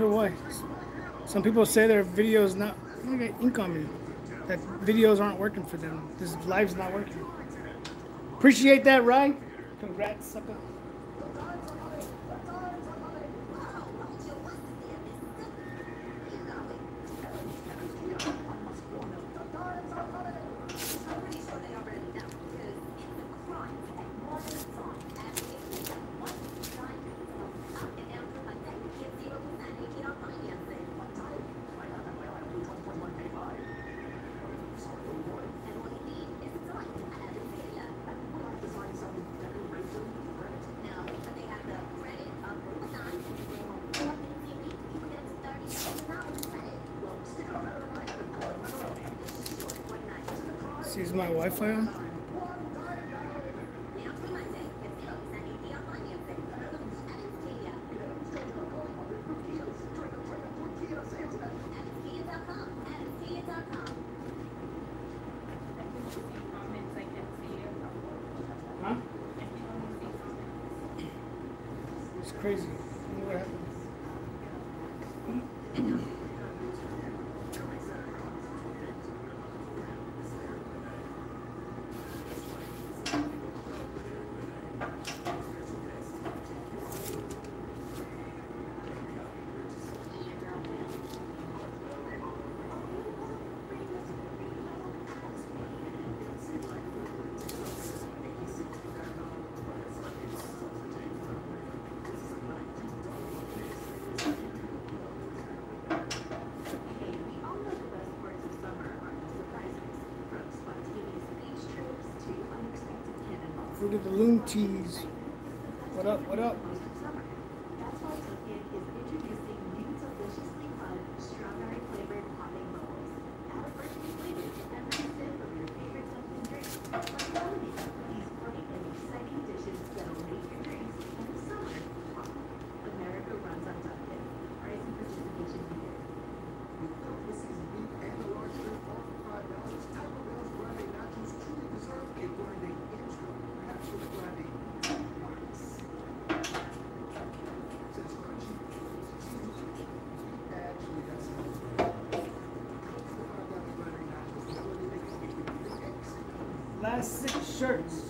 wonder why. Some people say their videos not. Ink on me. That videos aren't working for them. This life's not working. Appreciate that, right? Congrats, sucker. Is my Wi-Fi on? 20s six shirts.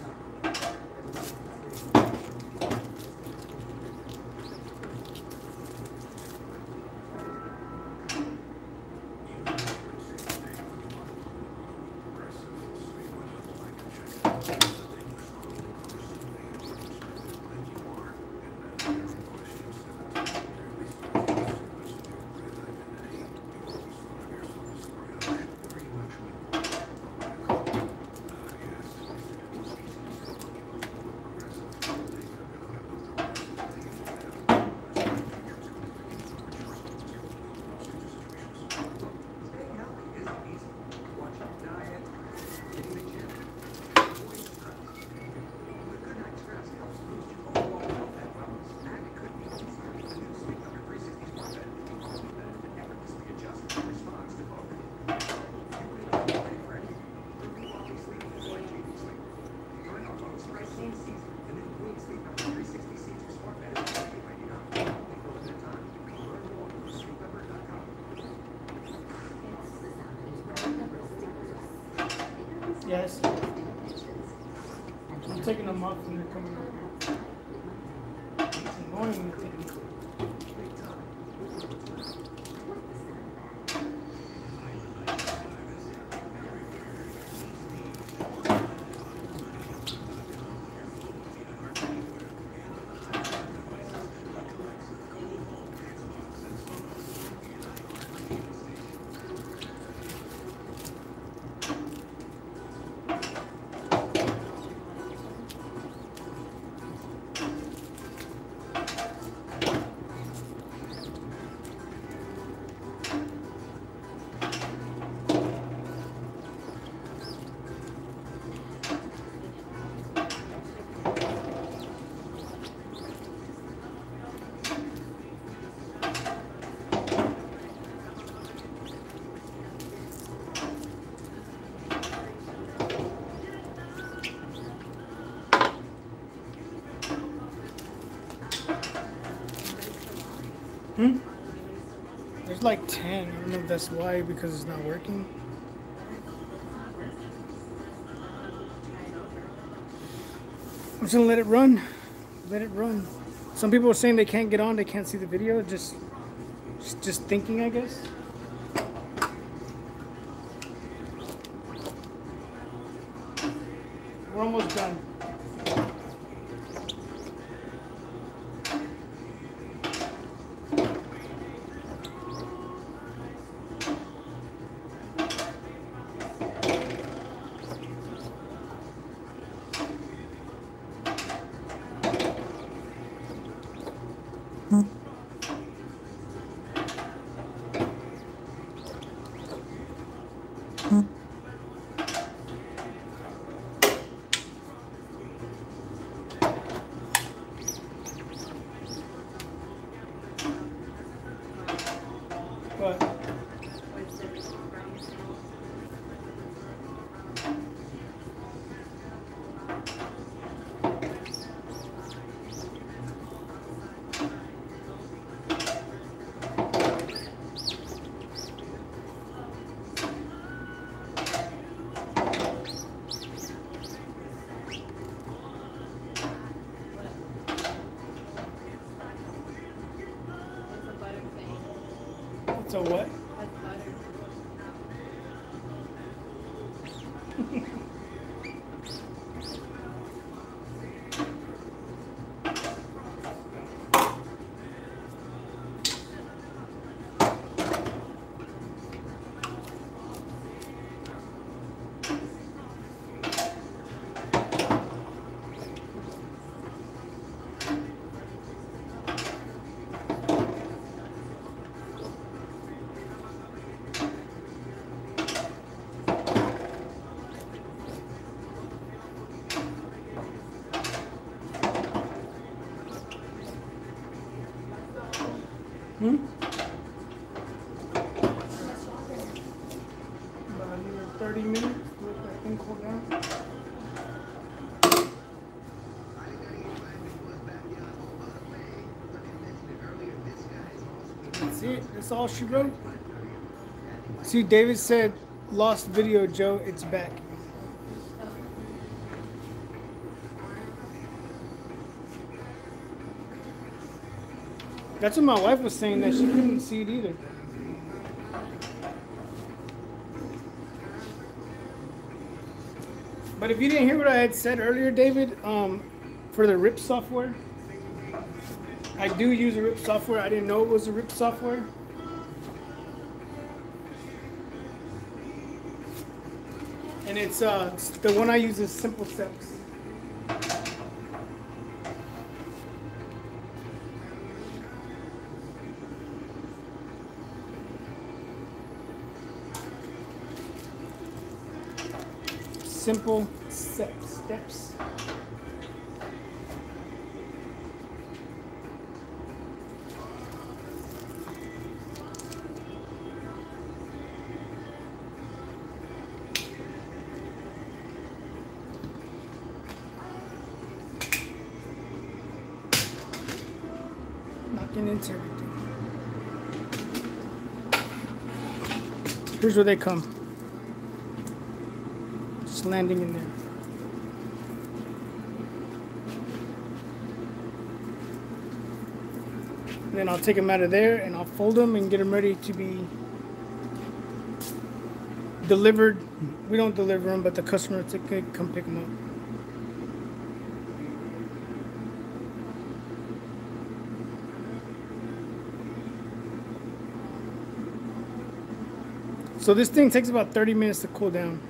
There's like 10. I don't know if that's why, because it's not working. I'm just gonna let it run. Let it run. Some people are saying they can't get on, they can't see the video. Just, just thinking, I guess. That's it. That's all she wrote. See, David said, lost video, Joe. It's back. That's what my wife was saying, that she couldn't see it either. But if you didn't hear what I had said earlier, David, um, for the RIP software, I do use a RIP software. I didn't know it was a RIP software. And it's uh, the one I use is Simple Steps. Simple step- steps. Here's where they come. Just landing in there. And then I'll take them out of there and I'll fold them and get them ready to be delivered. We don't deliver them, but the customer can come pick them up. So this thing takes about 30 minutes to cool down.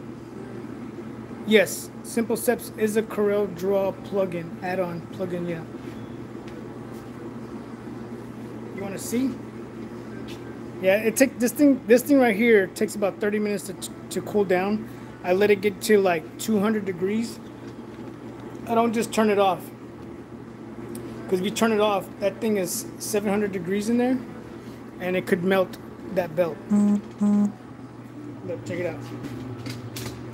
Yes, Simple Steps is a Corel Draw plugin, add-on plugin, yeah. You want to see? Yeah, it take this thing. This thing right here takes about 30 minutes to, to cool down. I let it get to like 200 degrees. I don't just turn it off. Because if you turn it off, that thing is 700 degrees in there, and it could melt that belt. Look, check it out.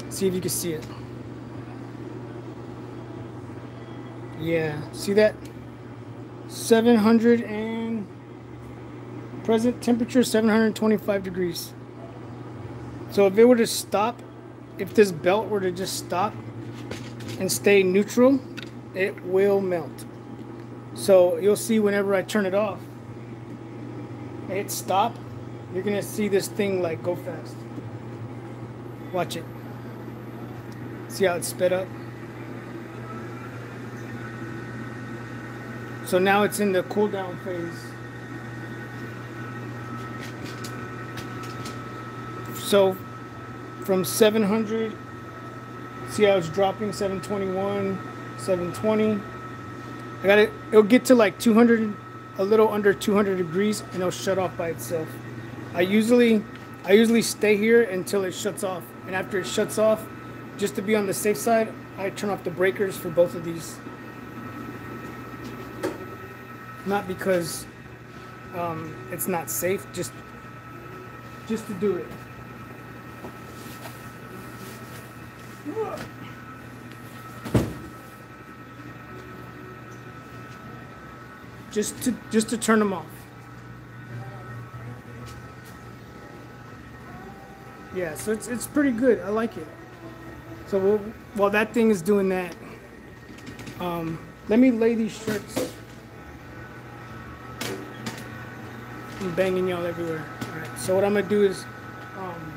See if you can see it. Yeah, see that? 700 and Present temperature 725 degrees. So if it were to stop, if this belt were to just stop and stay neutral, it will melt. So you'll see whenever I turn it off, hit stop, you're gonna see this thing like go fast. Watch it. See how it's sped up? So now it's in the cool down phase. So from 700, see how it's dropping 721, 720. I got it, it'll get to like 200, a little under 200 degrees and it'll shut off by itself. I usually, I usually stay here until it shuts off. And after it shuts off, just to be on the safe side, I turn off the breakers for both of these. Not because um, it's not safe, just just to do it. Just to just to turn them off. Yeah, so it's it's pretty good. I like it. So while, while that thing is doing that, um, let me lay these shirts. I'm banging y'all everywhere. All right. So what I'm gonna do is, um,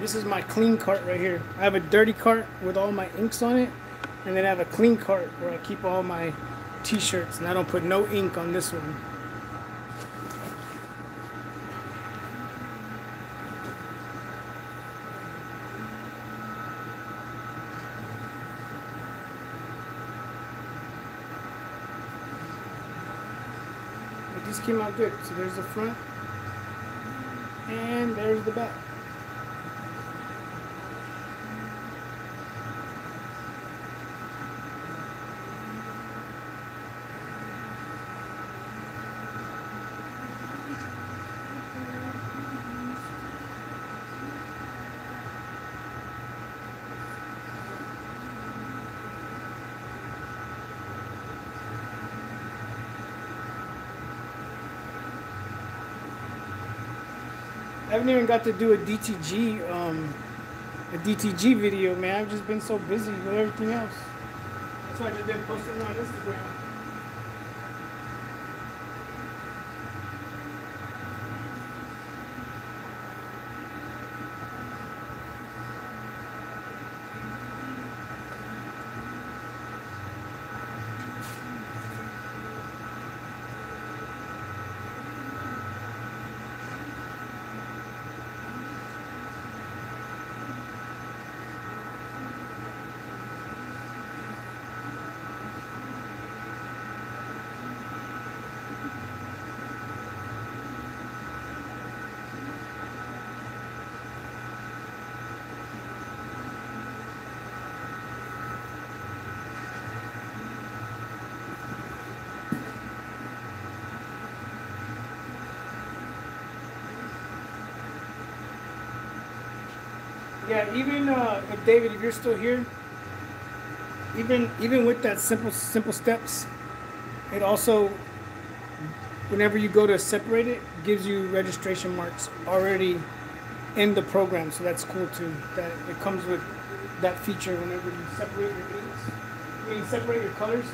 this is my clean cart right here. I have a dirty cart with all my inks on it, and then I have a clean cart where I keep all my t-shirts, and I don't put no ink on this one. But these came out good. So there's the front, and there's the back. I haven't even got to do a DTG, um, a DTG video, man. I've just been so busy with everything else. That's why I just been posting on Instagram. Yeah, even uh, if David, if you're still here, even even with that simple simple steps, it also, whenever you go to separate it, gives you registration marks already in the program. So that's cool too. That it comes with that feature whenever you separate your inks, when you separate your colors.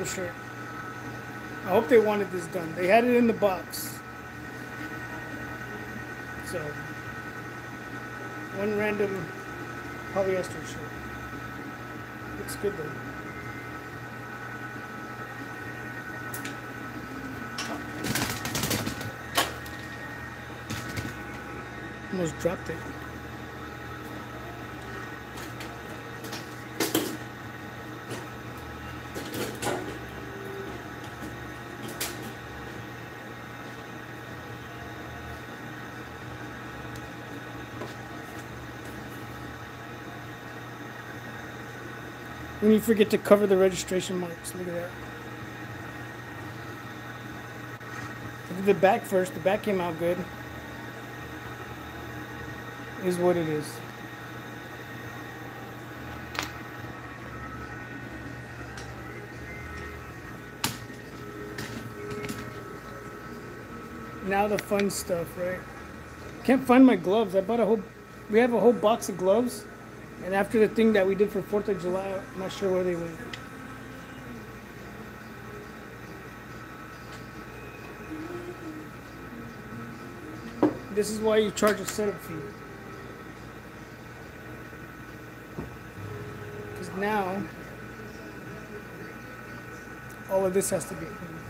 Random shirt. I hope they wanted this done. They had it in the box. So, one random polyester shirt. Looks good though. Almost dropped it. When you forget to cover the registration marks, look at that. I did the back first. The back came out good. Is what it is. Now the fun stuff, right? Can't find my gloves. I bought a whole. We have a whole box of gloves, and after the thing that we did for Fourth of July, I'm not sure where they went. This is why you charge a setup fee. Because now, all of this has to be cleaned.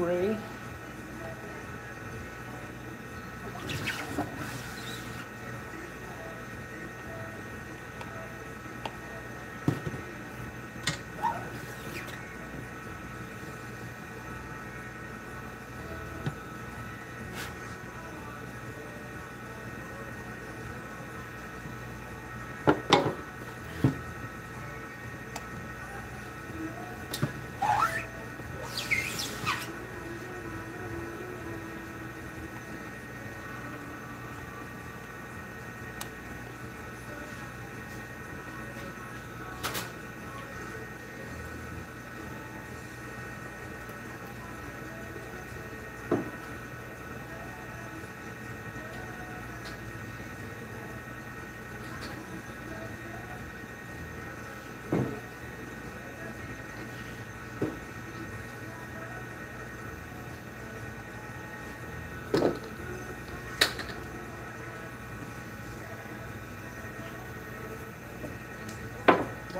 Gray.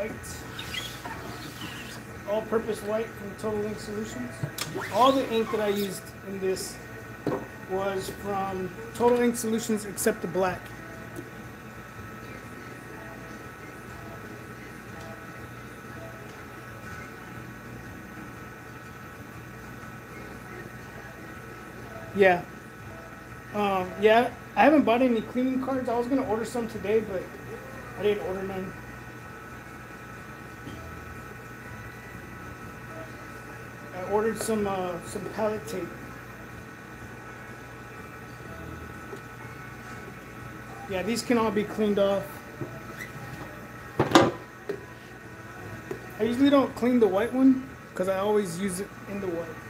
White, all-purpose white from Total Ink Solutions. All the ink that I used in this was from Total Ink Solutions except the black. Yeah. Um, yeah, I haven't bought any cleaning cards. I was gonna order some today, but I didn't order none. Some uh, some palette tape. Yeah, these can all be cleaned off. I usually don't clean the white one because I always use it in the white.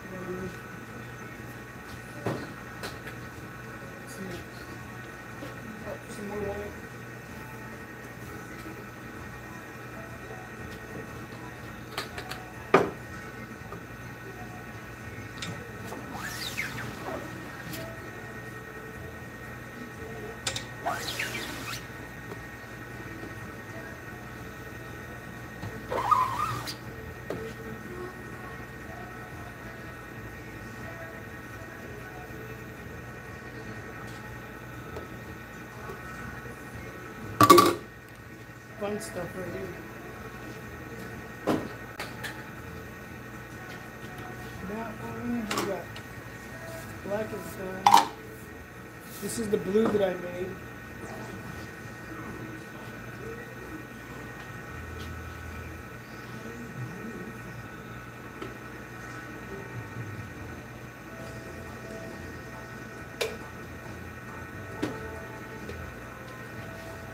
Is the blue that I made.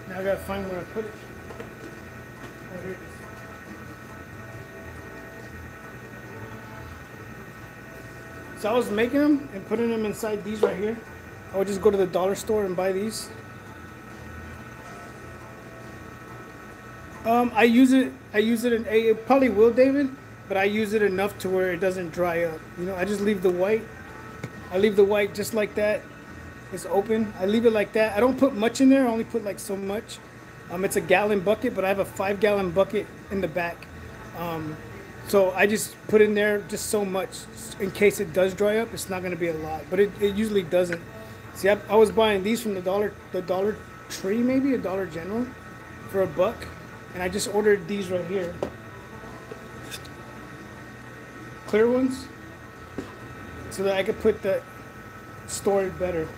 Now I gotta find where I put it. Oh. So I was making them and putting them inside these right here. I would just go to the dollar store and buy these. Um, I use it. I use it in a it probably will, David, but I use it enough to where it doesn't dry up. You know, I just leave the white. I leave the white just like that. It's open. I leave it like that. I don't put much in there. I only put like so much. Um, it's a gallon bucket, but I have a five gallon bucket in the back. Um, so I just put in there just so much in case it does dry up. It's not going to be a lot, but it, it usually doesn't. See, I, I was buying these from the dollar the Dollar Tree, maybe a Dollar General, for a buck, and I just ordered these right here. Clear ones, so that I could put the store it better.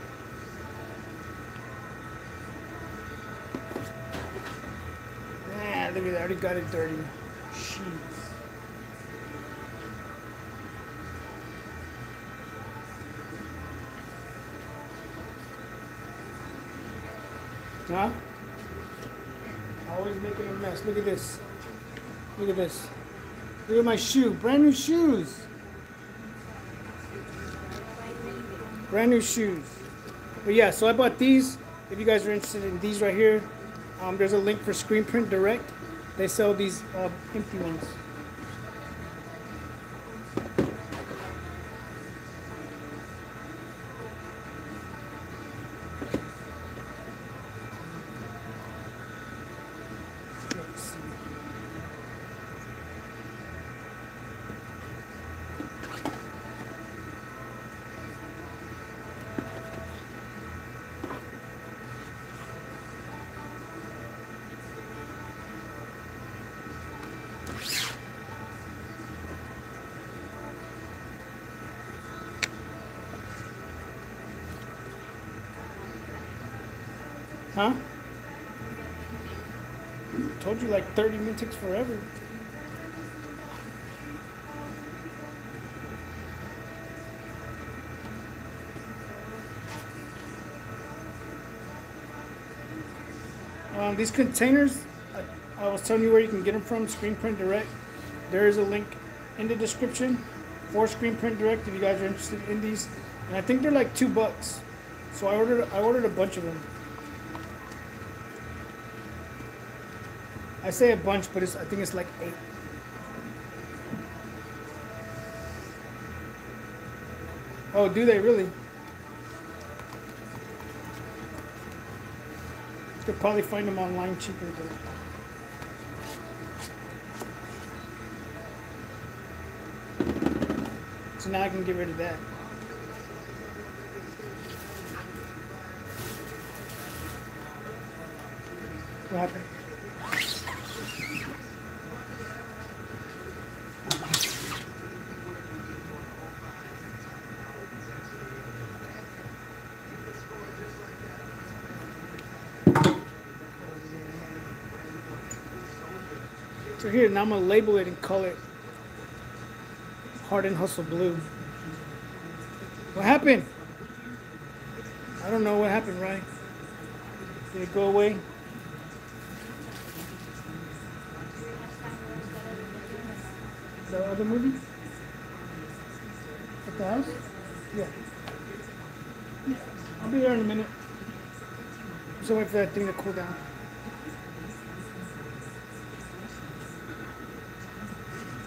Ah, look at that! I already got it dirty. Jeez. Huh? Always making a mess. Look at this. Look at this. Look at my shoe. Brand new shoes. Brand new shoes. But yeah, so I bought these. If you guys are interested in these right here, um, there's a link for Screen Print Direct. They sell these uh, empty ones. Let's see. Huh? Told you like 30 minutes takes forever. Um, these containers, I, I was telling you where you can get them from, Screen Print Direct. There is a link in the description for Screen Print Direct if you guys are interested in these. And I think they're like two bucks. So I ordered I ordered a bunch of them. I say a bunch, but I think it's like eight. Oh, do they really? You could probably find them online cheaper. But... So now I can get rid of that. What happened? So here, now I'm gonna label it and call it Heart and Hustle Blue. What happened? I don't know what happened, right? Did it go away? The other movie? At the house? Yeah. Yeah, I'll be there in a minute. Just wait for that thing to cool down.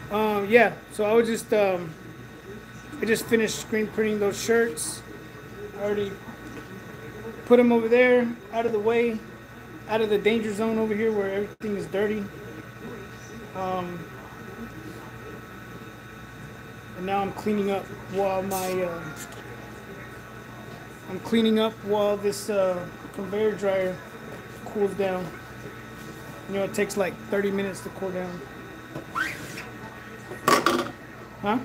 Um, yeah, so I was just, um, I just finished screen printing those shirts. I already put them over there, out of the way, out of the danger zone over here where everything is dirty. Um, and now I'm cleaning up while my, uh, I'm cleaning up while this uh, conveyor dryer cools down. You know, it takes like 30 minutes to cool down. Huh?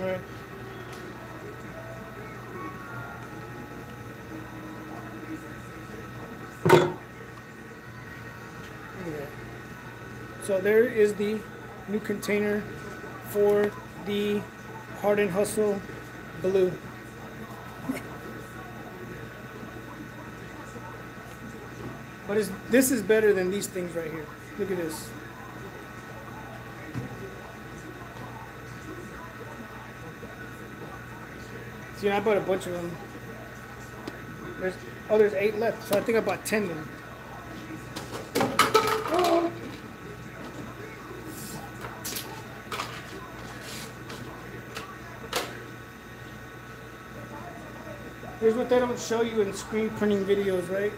All right. So there is the new container for the Heart and Hustle Blue. But this is better than these things right here. Look at this. See, I bought a bunch of them. There's, oh, there's eight left, so I think I bought ten then. Here's what they don't show you in screen printing videos, right?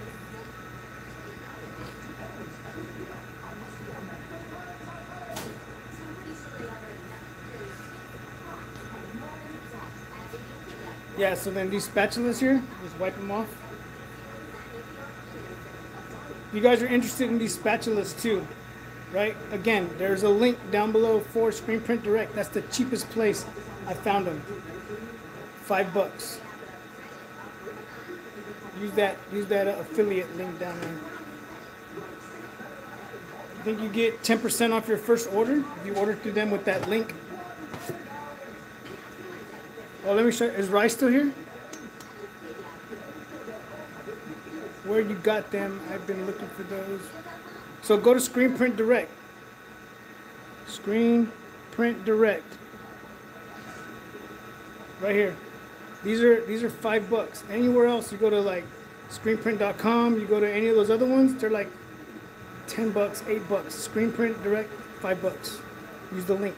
Yeah, so then these spatulas here, just wipe them off. If you guys are interested in these spatulas too, right? Again, there's a link down below for Screen Print Direct. That's the cheapest place I found them. Five bucks. Use that use that uh, affiliate link down there. I think you get 10% off your first order if you order through them with that link. Oh, let me show. Is Rice still here? Where you got them? I've been looking for those. So go to Screen Print Direct. Screen Print Direct. Right here. These are these are five bucks. Anywhere else, you go to like screenprint.com, you go to any of those other ones, they're like ten bucks, eight bucks. Screen Print Direct, five bucks. Use the link.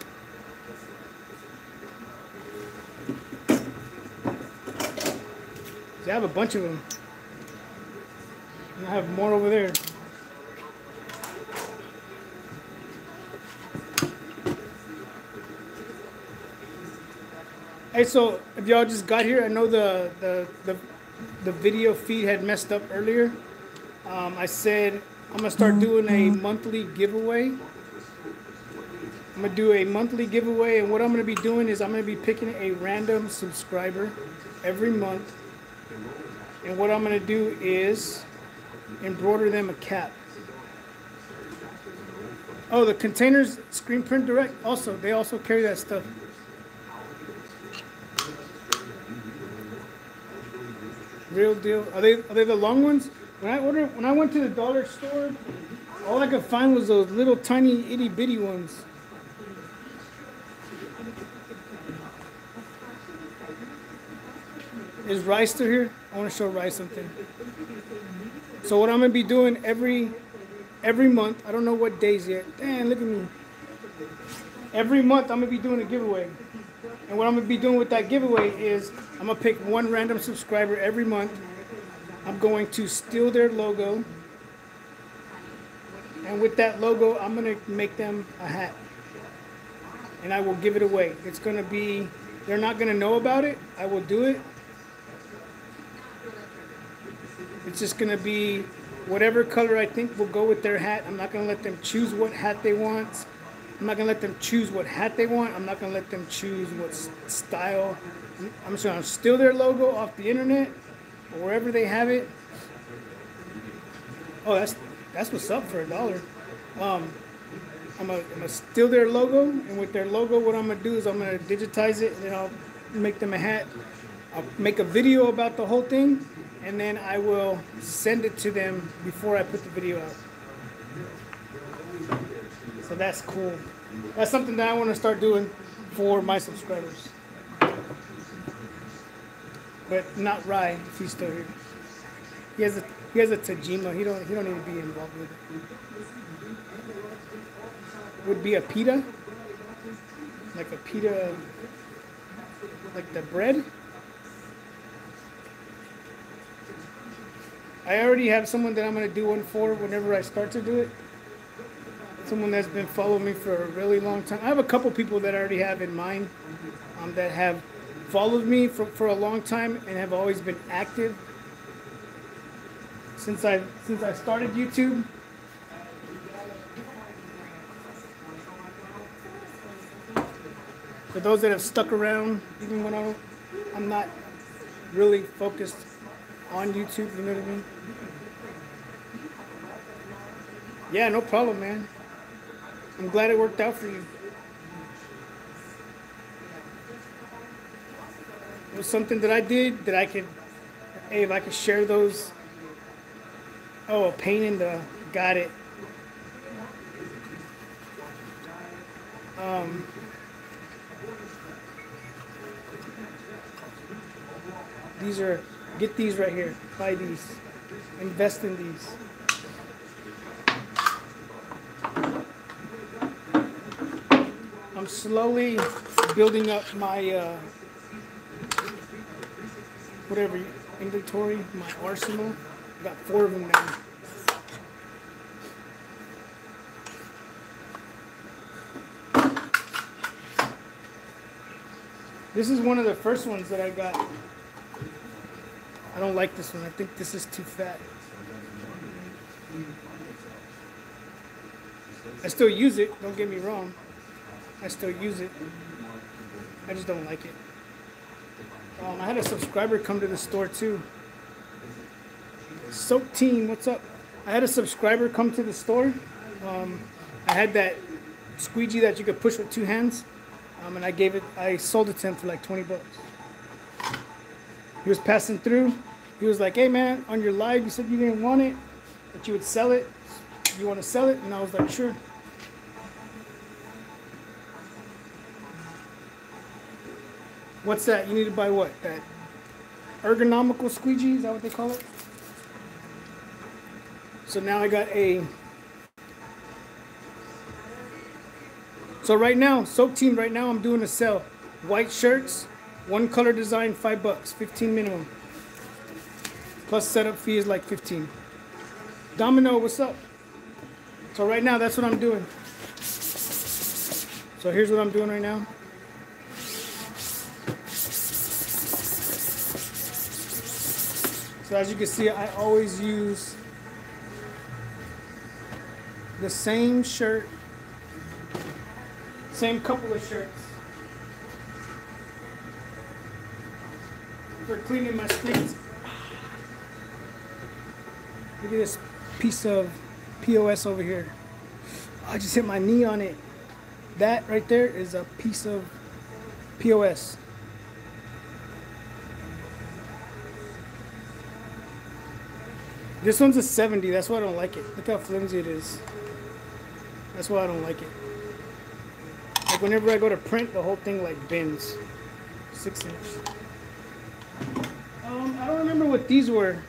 I have a bunch of them. And I have more over there. Hey, so if y'all just got here, I know the the the, the video feed had messed up earlier. Um, I said I'm gonna start doing a monthly giveaway. I'm gonna do a monthly giveaway, and what I'm gonna be doing is I'm gonna be picking a random subscriber every month, and what I'm gonna do is embroider them a cap. Oh, the containers, Screen Print Direct, also they also carry that stuff. Real deal. Are they are they the long ones? When I ordered when I went to the dollar store, all I could find was those little tiny itty bitty ones. Is Rice still here? I want to show Rice something. So what I'm gonna be doing every every month, I don't know what days yet. Damn, look at me. Every month I'm gonna be doing a giveaway. And what I'm gonna be doing with that giveaway is I'm gonna pick one random subscriber every month. I'm going to steal their logo. And with that logo, I'm gonna make them a hat. And I will give it away. It's gonna be, they're not gonna know about it. I will do it. It's just gonna be whatever color I think will go with their hat. I'm not gonna let them choose what hat they want. I'm not gonna let them choose what hat they want. I'm not gonna let them choose what style. I'm- just gonna steal their logo off the internet or wherever they have it. Oh, that's that's what's up for a dollar. Um, I'm gonna, steal their logo, and with their logo, what I'm gonna do is I'm gonna digitize it, and I'll make them a hat. I'll make a video about the whole thing, and then I will send it to them before I put the video out. So that's cool. That's something that I want to start doing for my subscribers. But not Rai, if he's still here. He has a he has a Tajima. He don't he don't need to be involved with it. Would be a pita, like a pita, like the bread. I already have someone that I'm going to do one for whenever I start to do it. Someone that's been following me for a really long time. I have a couple people that I already have in mind um, that have followed me for, for a long time and have always been active since I since I started YouTube. For those that have stuck around, even when I'm, I'm not really focused on YouTube, you know what I mean? Yeah, no problem, man. I'm glad it worked out for you. It was something that I did that I could, hey, if I could share those. Oh, a pain in the, got it. Um, these are, get these right here. Buy these. Invest in these. I'm slowly building up my uh, whatever inventory, my arsenal. I got four of them now. This is one of the first ones that I got. I don't like this one. I think this is too fat. I still use it, don't get me wrong. I still use it. I just don't like it. Um, I had a subscriber come to the store too. Soap Team, what's up? I had a subscriber come to the store. Um, I had that squeegee that you could push with two hands, um, and I gave it. I sold it to him for like 20 bucks. He was passing through. He was like, "Hey man, on your live, you said you didn't want it, but you would sell it. You want to sell it?" And I was like, "Sure." What's that? You need to buy what? That ergonomical squeegee? Is that what they call it? So now I got a. So right now, Soap Team, right now I'm doing a sale. White shirts, one color design, five bucks, 15 minimum. Plus setup fee is like 15. Domino, what's up? So right now, that's what I'm doing. So here's what I'm doing right now. So as you can see, I always use the same shirt, same couple of shirts for cleaning my screens. Look at this piece of POS over here. I just hit my knee on it. That right there is a piece of POS. This one's a 70. That's why I don't like it. Look how flimsy it is. That's why I don't like it. Like whenever I go to print, the whole thing like bends. Six inch. Um, I don't remember what these were.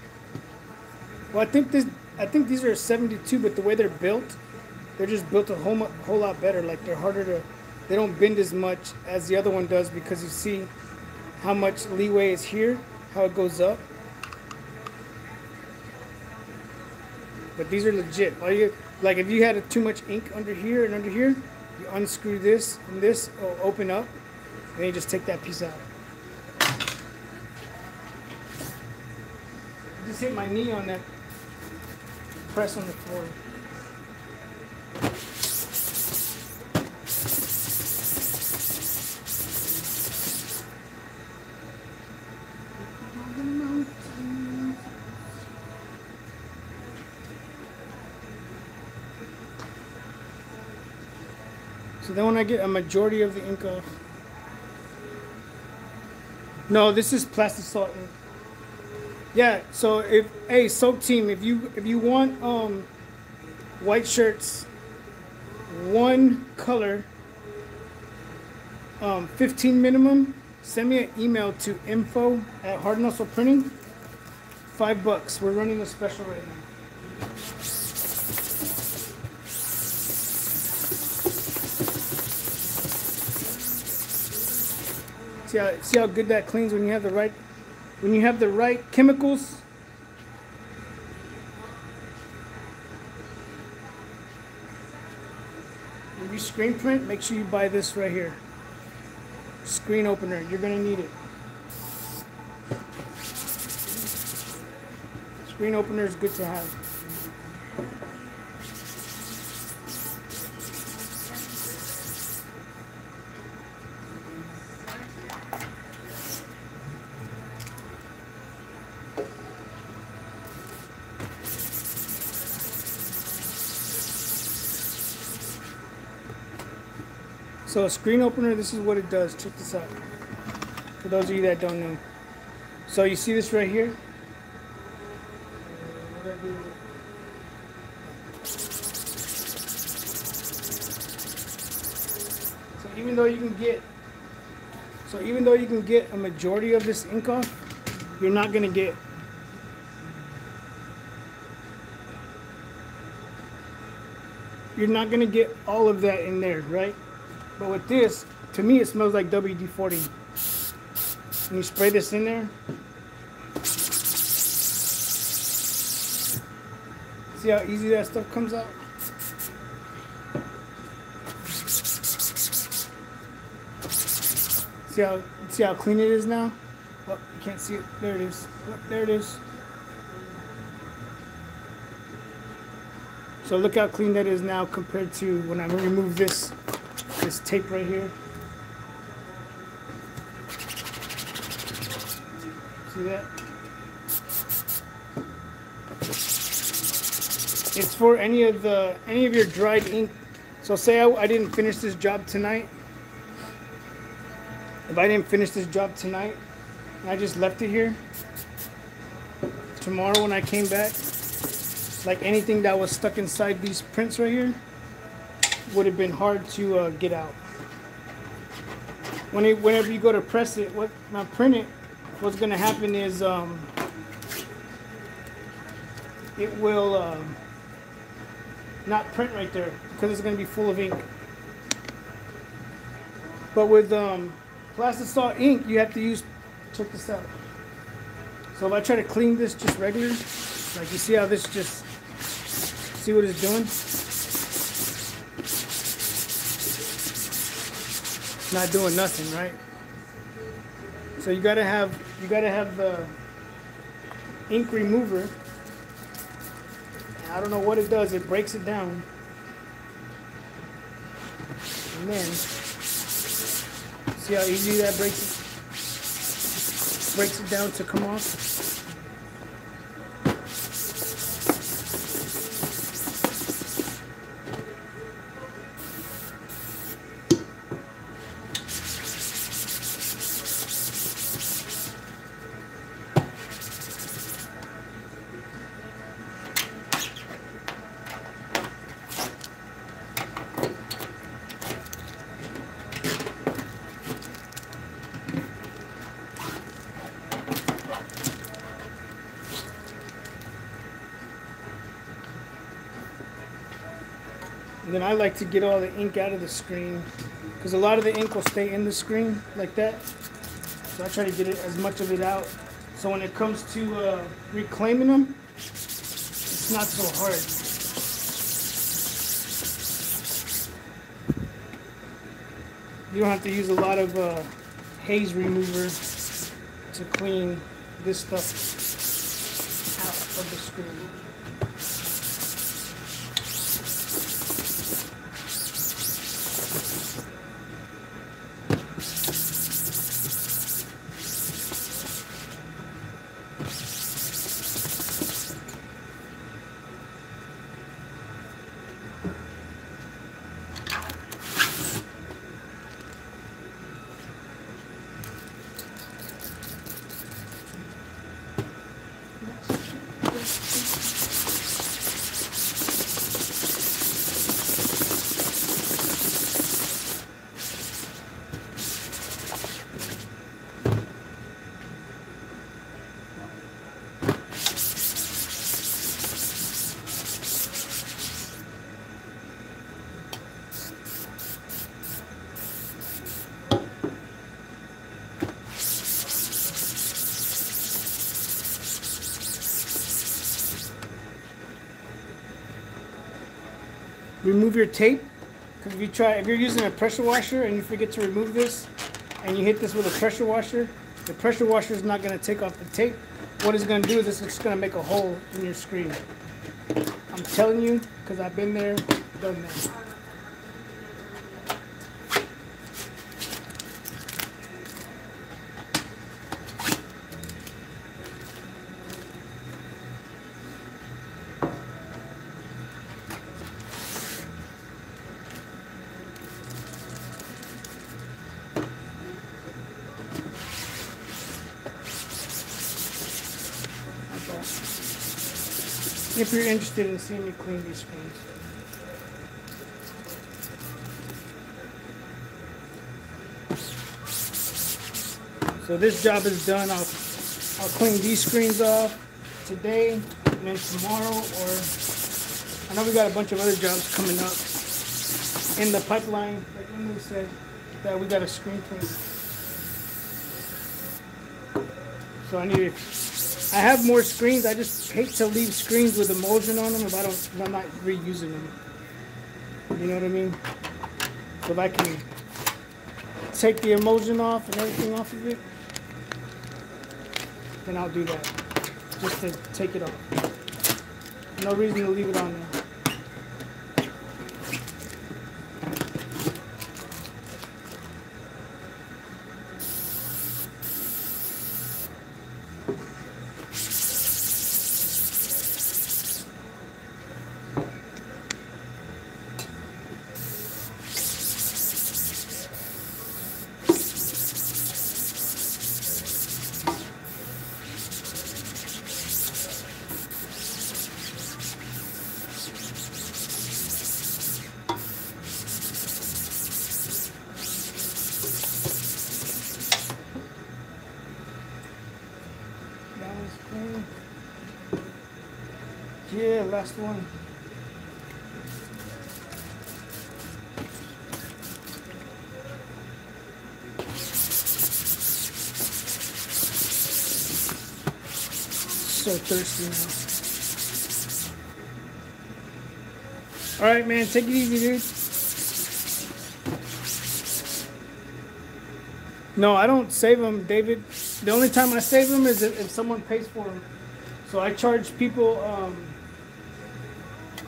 Well, I think this. I think these are 72, but the way they're built, they're just built a whole whole lot better. Like they're harder to. They don't bend as much as the other one does because you see how much leeway is here, how it goes up. But these are legit. All you like if you had too much ink under here and under here, you unscrew this and this will open up, and you just take that piece out. I just hit my knee on that press on the floor. Then when I get a majority of the ink off. No, this is plastisol ink. Yeah, so if hey soap team, if you if you want um white shirts, one color, um 15 minimum, send me an email to info at Heart Hustle Printing. Five bucks. We're running a special right now. See how see how good that cleans when you have the right when you have the right chemicals. If you screen print, make sure you buy this right here. Screen opener, you're gonna need it. Screen opener is good to have. So a screen opener, this is what it does. Check this out. For those of you that don't know. So you see this right here? So even though you can get so even though you can get a majority of this ink off, you're not gonna get you're not gonna get all of that in there, right? But with this, to me, it smells like WD-40. When you spray this in there, see how easy that stuff comes out? See how see how clean it is now? Oh, you can't see it. There it is. Oh, there it is. So look how clean that is now compared to when I remove this this tape right here. See that? It's for any of the any of your dried ink. So say I, I didn't finish this job tonight. If I didn't finish this job tonight, and I just left it here, tomorrow when I came back, like anything that was stuck inside these prints right here, would have been hard to uh, get out. When it, whenever you go to press it, what now print it, what's gonna happen is um, it will uh, not print right there because it's gonna be full of ink. But with um, Plastisol ink, you have to use, check this out. So if I try to clean this just regular, like you see how this just, see what it's doing? Not doing nothing, right? So you gotta have, you gotta have the ink remover. I don't know what it does, it breaks it down. And then, See how easy that breaks it, breaks it down to come off? Like to get all the ink out of the screen because a lot of the ink will stay in the screen like that. So I try to get it as much of it out. So when it comes to uh, reclaiming them, it's not so hard. You don't have to use a lot of uh, haze remover to clean this stuff out of the screen. Remove your tape. Because if you try, if you're using a pressure washer and you forget to remove this, and you hit this with a pressure washer, the pressure washer is not going to take off the tape. What it's going to do is it's just going to make a hole in your screen. I'm telling you, because I've been there, done that. If you're interested in seeing me clean these screens. So this job is done. I'll, I'll clean these screens off today and then tomorrow or I know we got a bunch of other jobs coming up in the pipeline, like Emily said, that we got a screen clean. So I need to, I have more screens. I just hate to leave screens with emulsion on them if I don't if I'm not reusing them. You know what I mean? If I can take the emulsion off and everything off of it, then I'll do that. Just to take it off. No reason to leave it on there. One. So thirsty now. All right, man, take it easy, dude. No, I don't save them, David. The only time I save them is if, if someone pays for them. So I charge people. Um,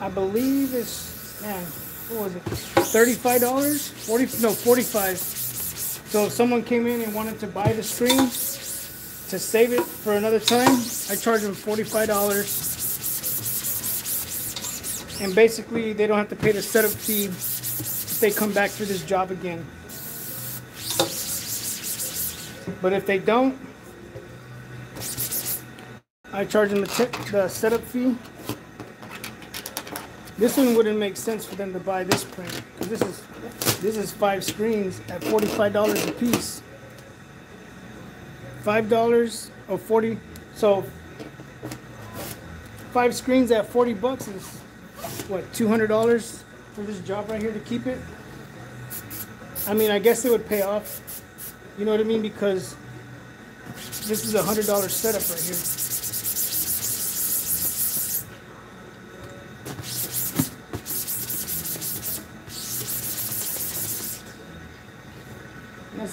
I believe it's man, what was it? Thirty-five dollars? Forty? No, forty-five. So if someone came in and wanted to buy the screen to save it for another time, I charge them forty-five dollars. And basically, they don't have to pay the setup fee if they come back for this job again. But if they don't, I charge them the, the setup fee. This one wouldn't make sense for them to buy this print because this is this is five screens at forty five dollars a piece. Five dollars or forty, so five screens at forty bucks is what two hundred dollars for this job right here to keep it. I mean, I guess it would pay off. You know what I mean? Because this is a hundred dollar setup right here.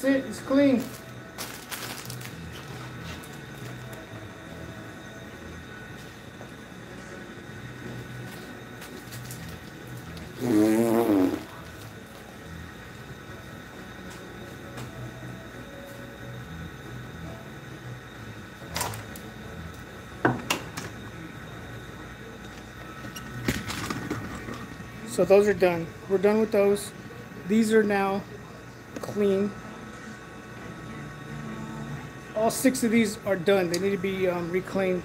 That's it. It's clean. So those are done. We're done with those. These are now clean. All six of these are done. They need to be um, reclaimed.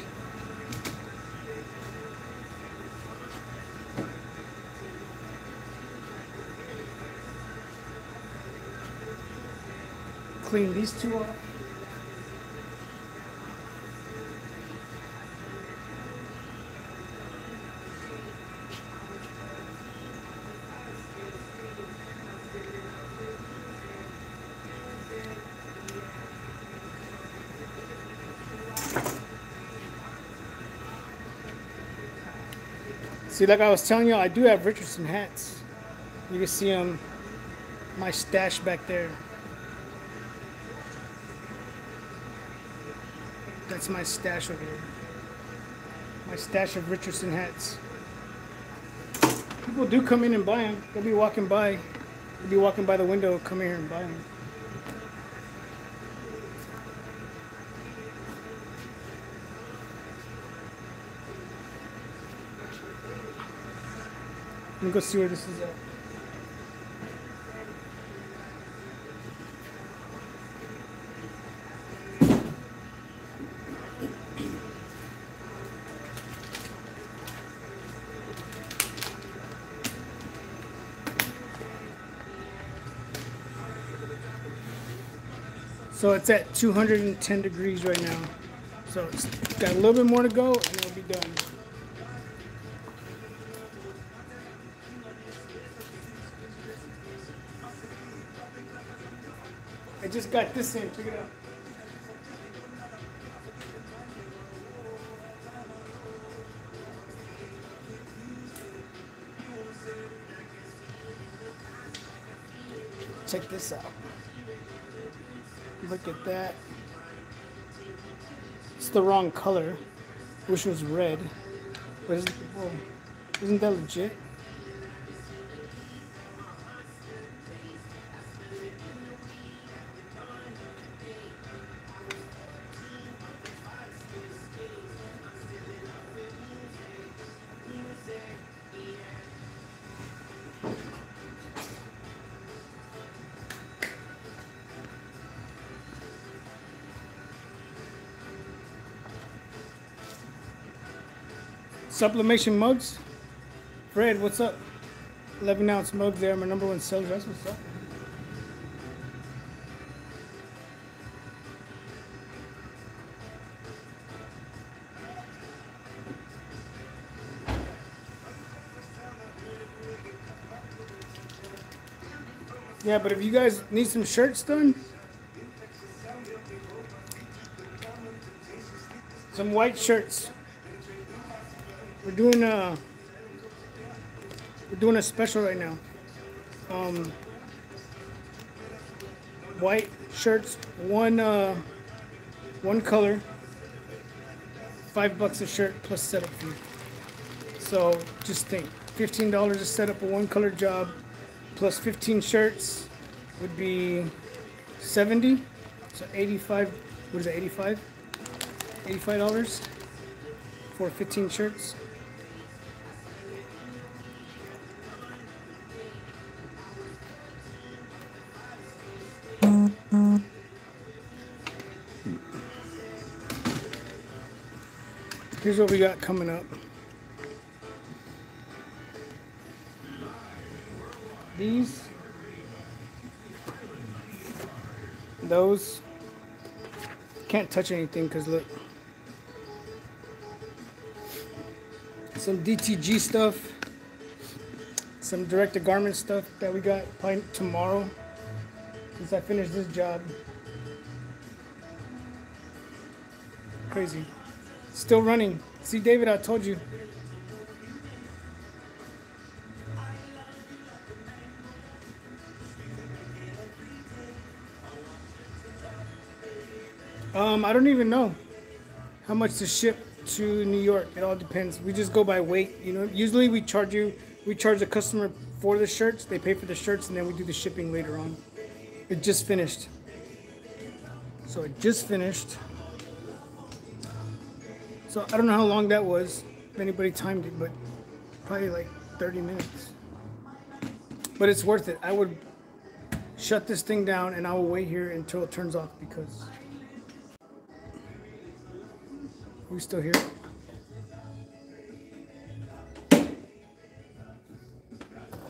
Clean these two off. See, like I was telling you, I do have Richardson hats. You can see them, my stash back there. That's my stash over here. My stash of Richardson hats. People do come in and buy them. They'll be walking by. They'll be walking by the window, come here and buy them. me go see where this is at. So it's at 210 degrees right now. So it's got a little bit more to go and it'll be done. Got this in, check it out. Check this out. Look at that. It's the wrong color. Wish it was red. But isn't, whoa, isn't that legit? Sublimation mugs. Fred, what's up? 11 ounce mug there, my number one seller. That's what's up. Yeah, but if you guys need some shirts done, some white shirts. We're doing a we're doing a special right now. Um, white shirts, one uh, one color, five bucks a shirt plus setup fee. So just think, fifteen dollars to set up a one color job, plus fifteen shirts would be seventy. So eighty-five. What is it? Eighty-five. Eighty-five dollars for fifteen shirts. Here's what we got coming up. These, those, can't touch anything because look. Some DTG stuff, some direct to garment stuff that we got probably tomorrow since I finished this job. Crazy. Still running. See, David, I told you. Um, I don't even know how much to ship to New York. It all depends. We just go by weight. You know, usually we charge you, we charge the customer for the shirts. They pay for the shirts, and then we do the shipping later on. It just finished. So it just finished. So I don't know how long that was, if anybody timed it, but probably like 30 minutes. But it's worth it. I would shut this thing down and I will wait here until it turns off because we still here.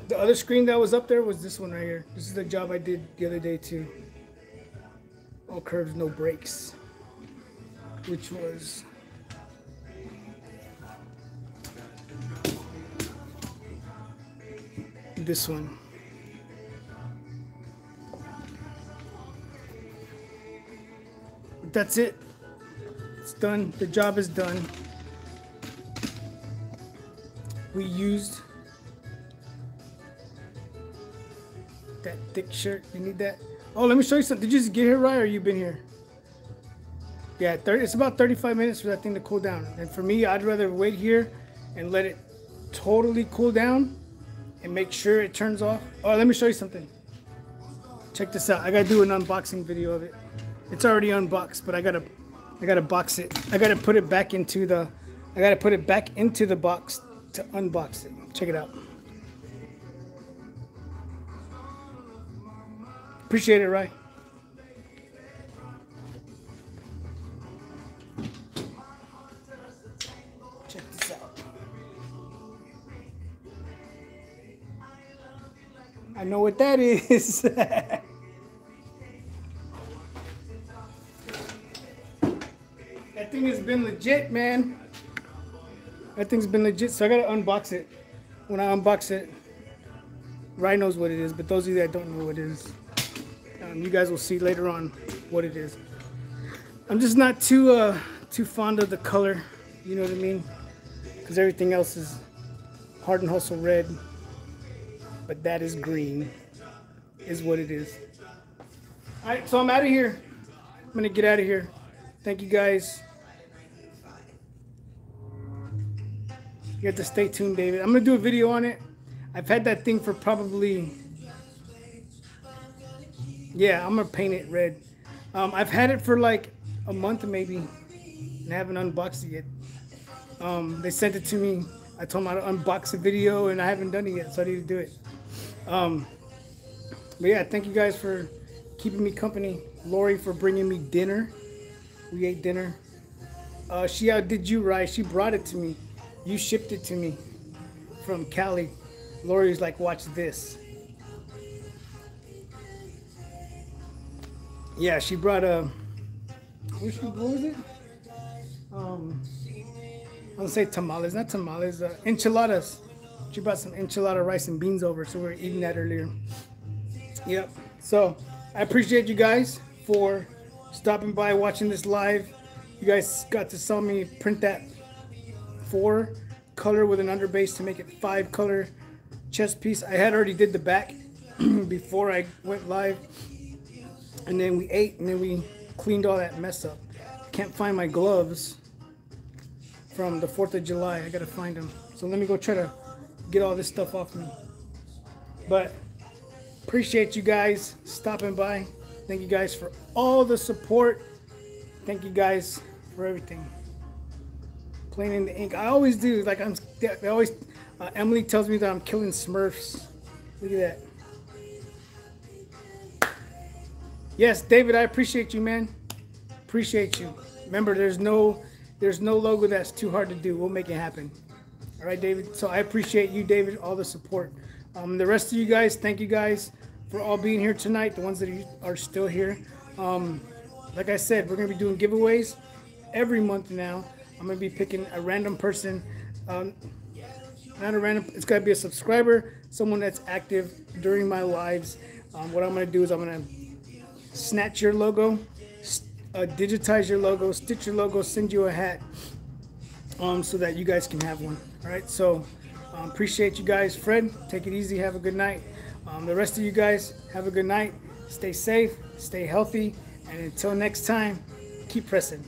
The other screen that was up there was this one right here. This is the job I did the other day too. All curves, no brakes. Which was this one. That's it. It's done. The job is done. We used that thick shirt. You need that? Oh, let me show you something. Did you just get here right or you been here? Yeah, 30, it's about 35 minutes for that thing to cool down. And for me, I'd rather wait here and let it totally cool down and make sure it turns off. Oh, let me show you something. Check this out. I gotta do an unboxing video of it. It's already unboxed, but I gotta, I gotta box it. I gotta put it back into the, I gotta put it back into the box to unbox it. Check it out. Appreciate it, Rye. I know what that is. That thing has been legit, man. That thing's been legit, so I gotta unbox it. When I unbox it, Ryan knows what it is, but those of you that don't know what it is, um, you guys will see later on what it is. I'm just not too uh, too fond of the color, you know what I mean? Because everything else is Heart and Hustle red, but that is green, is what it is. All right, so I'm out of here. I'm gonna get out of here. Thank you guys. You have to stay tuned, David. I'm gonna do a video on it. I've had that thing for probably, yeah, I'm gonna paint it red. Um, I've had it for like a month maybe, and I haven't unboxed it yet. Um, they sent it to me. I told him I'd unbox the video, and I haven't done it yet, so I need to do it. Um, but yeah, thank you guys for keeping me company. Lori for bringing me dinner. We ate dinner. Uh, she outdid you, right? She brought it to me. You shipped it to me from Cali. Lori's like, watch this. Yeah, she brought a. What, she, what was it? Um, I gonna say tamales, not tamales, uh, enchiladas. She brought some enchilada rice and beans over, so we were eating that earlier. Yep. So I appreciate you guys for stopping by, watching this live. You guys got to saw me print that four color with an underbase to make it five color chest piece. I had already did the back before I went live, and then we ate, and then we cleaned all that mess up. Can't find my gloves from the 4th of July. I gotta find them. So let me go try to get all this stuff off me. But appreciate you guys stopping by. Thank you guys for all the support. Thank you guys for everything. Playing in the ink. I always do. Like I'm. They always. Uh, Emily tells me that I'm killing Smurfs. Look at that. Yes, David. I appreciate you, man. Appreciate you. Remember, there's no, there's no logo that's too hard to do. We'll make it happen. All right, David. So I appreciate you, David, all the support. Um, the rest of you guys, thank you guys for all being here tonight. The ones that are still here. Um, like I said, we're gonna be doing giveaways every month now. I'm gonna be picking a random person. Um, not a random. It's gotta be a subscriber, someone that's active during my lives. Um, what I'm gonna do is I'm gonna snatch your logo, uh, digitize your logo, stitch your logo, send you a hat, um, so that you guys can have one. All right. So um, appreciate you guys, Fred. Take it easy. Have a good night. Um, the rest of you guys, have a good night. Stay safe. Stay healthy. And until next time, keep pressing.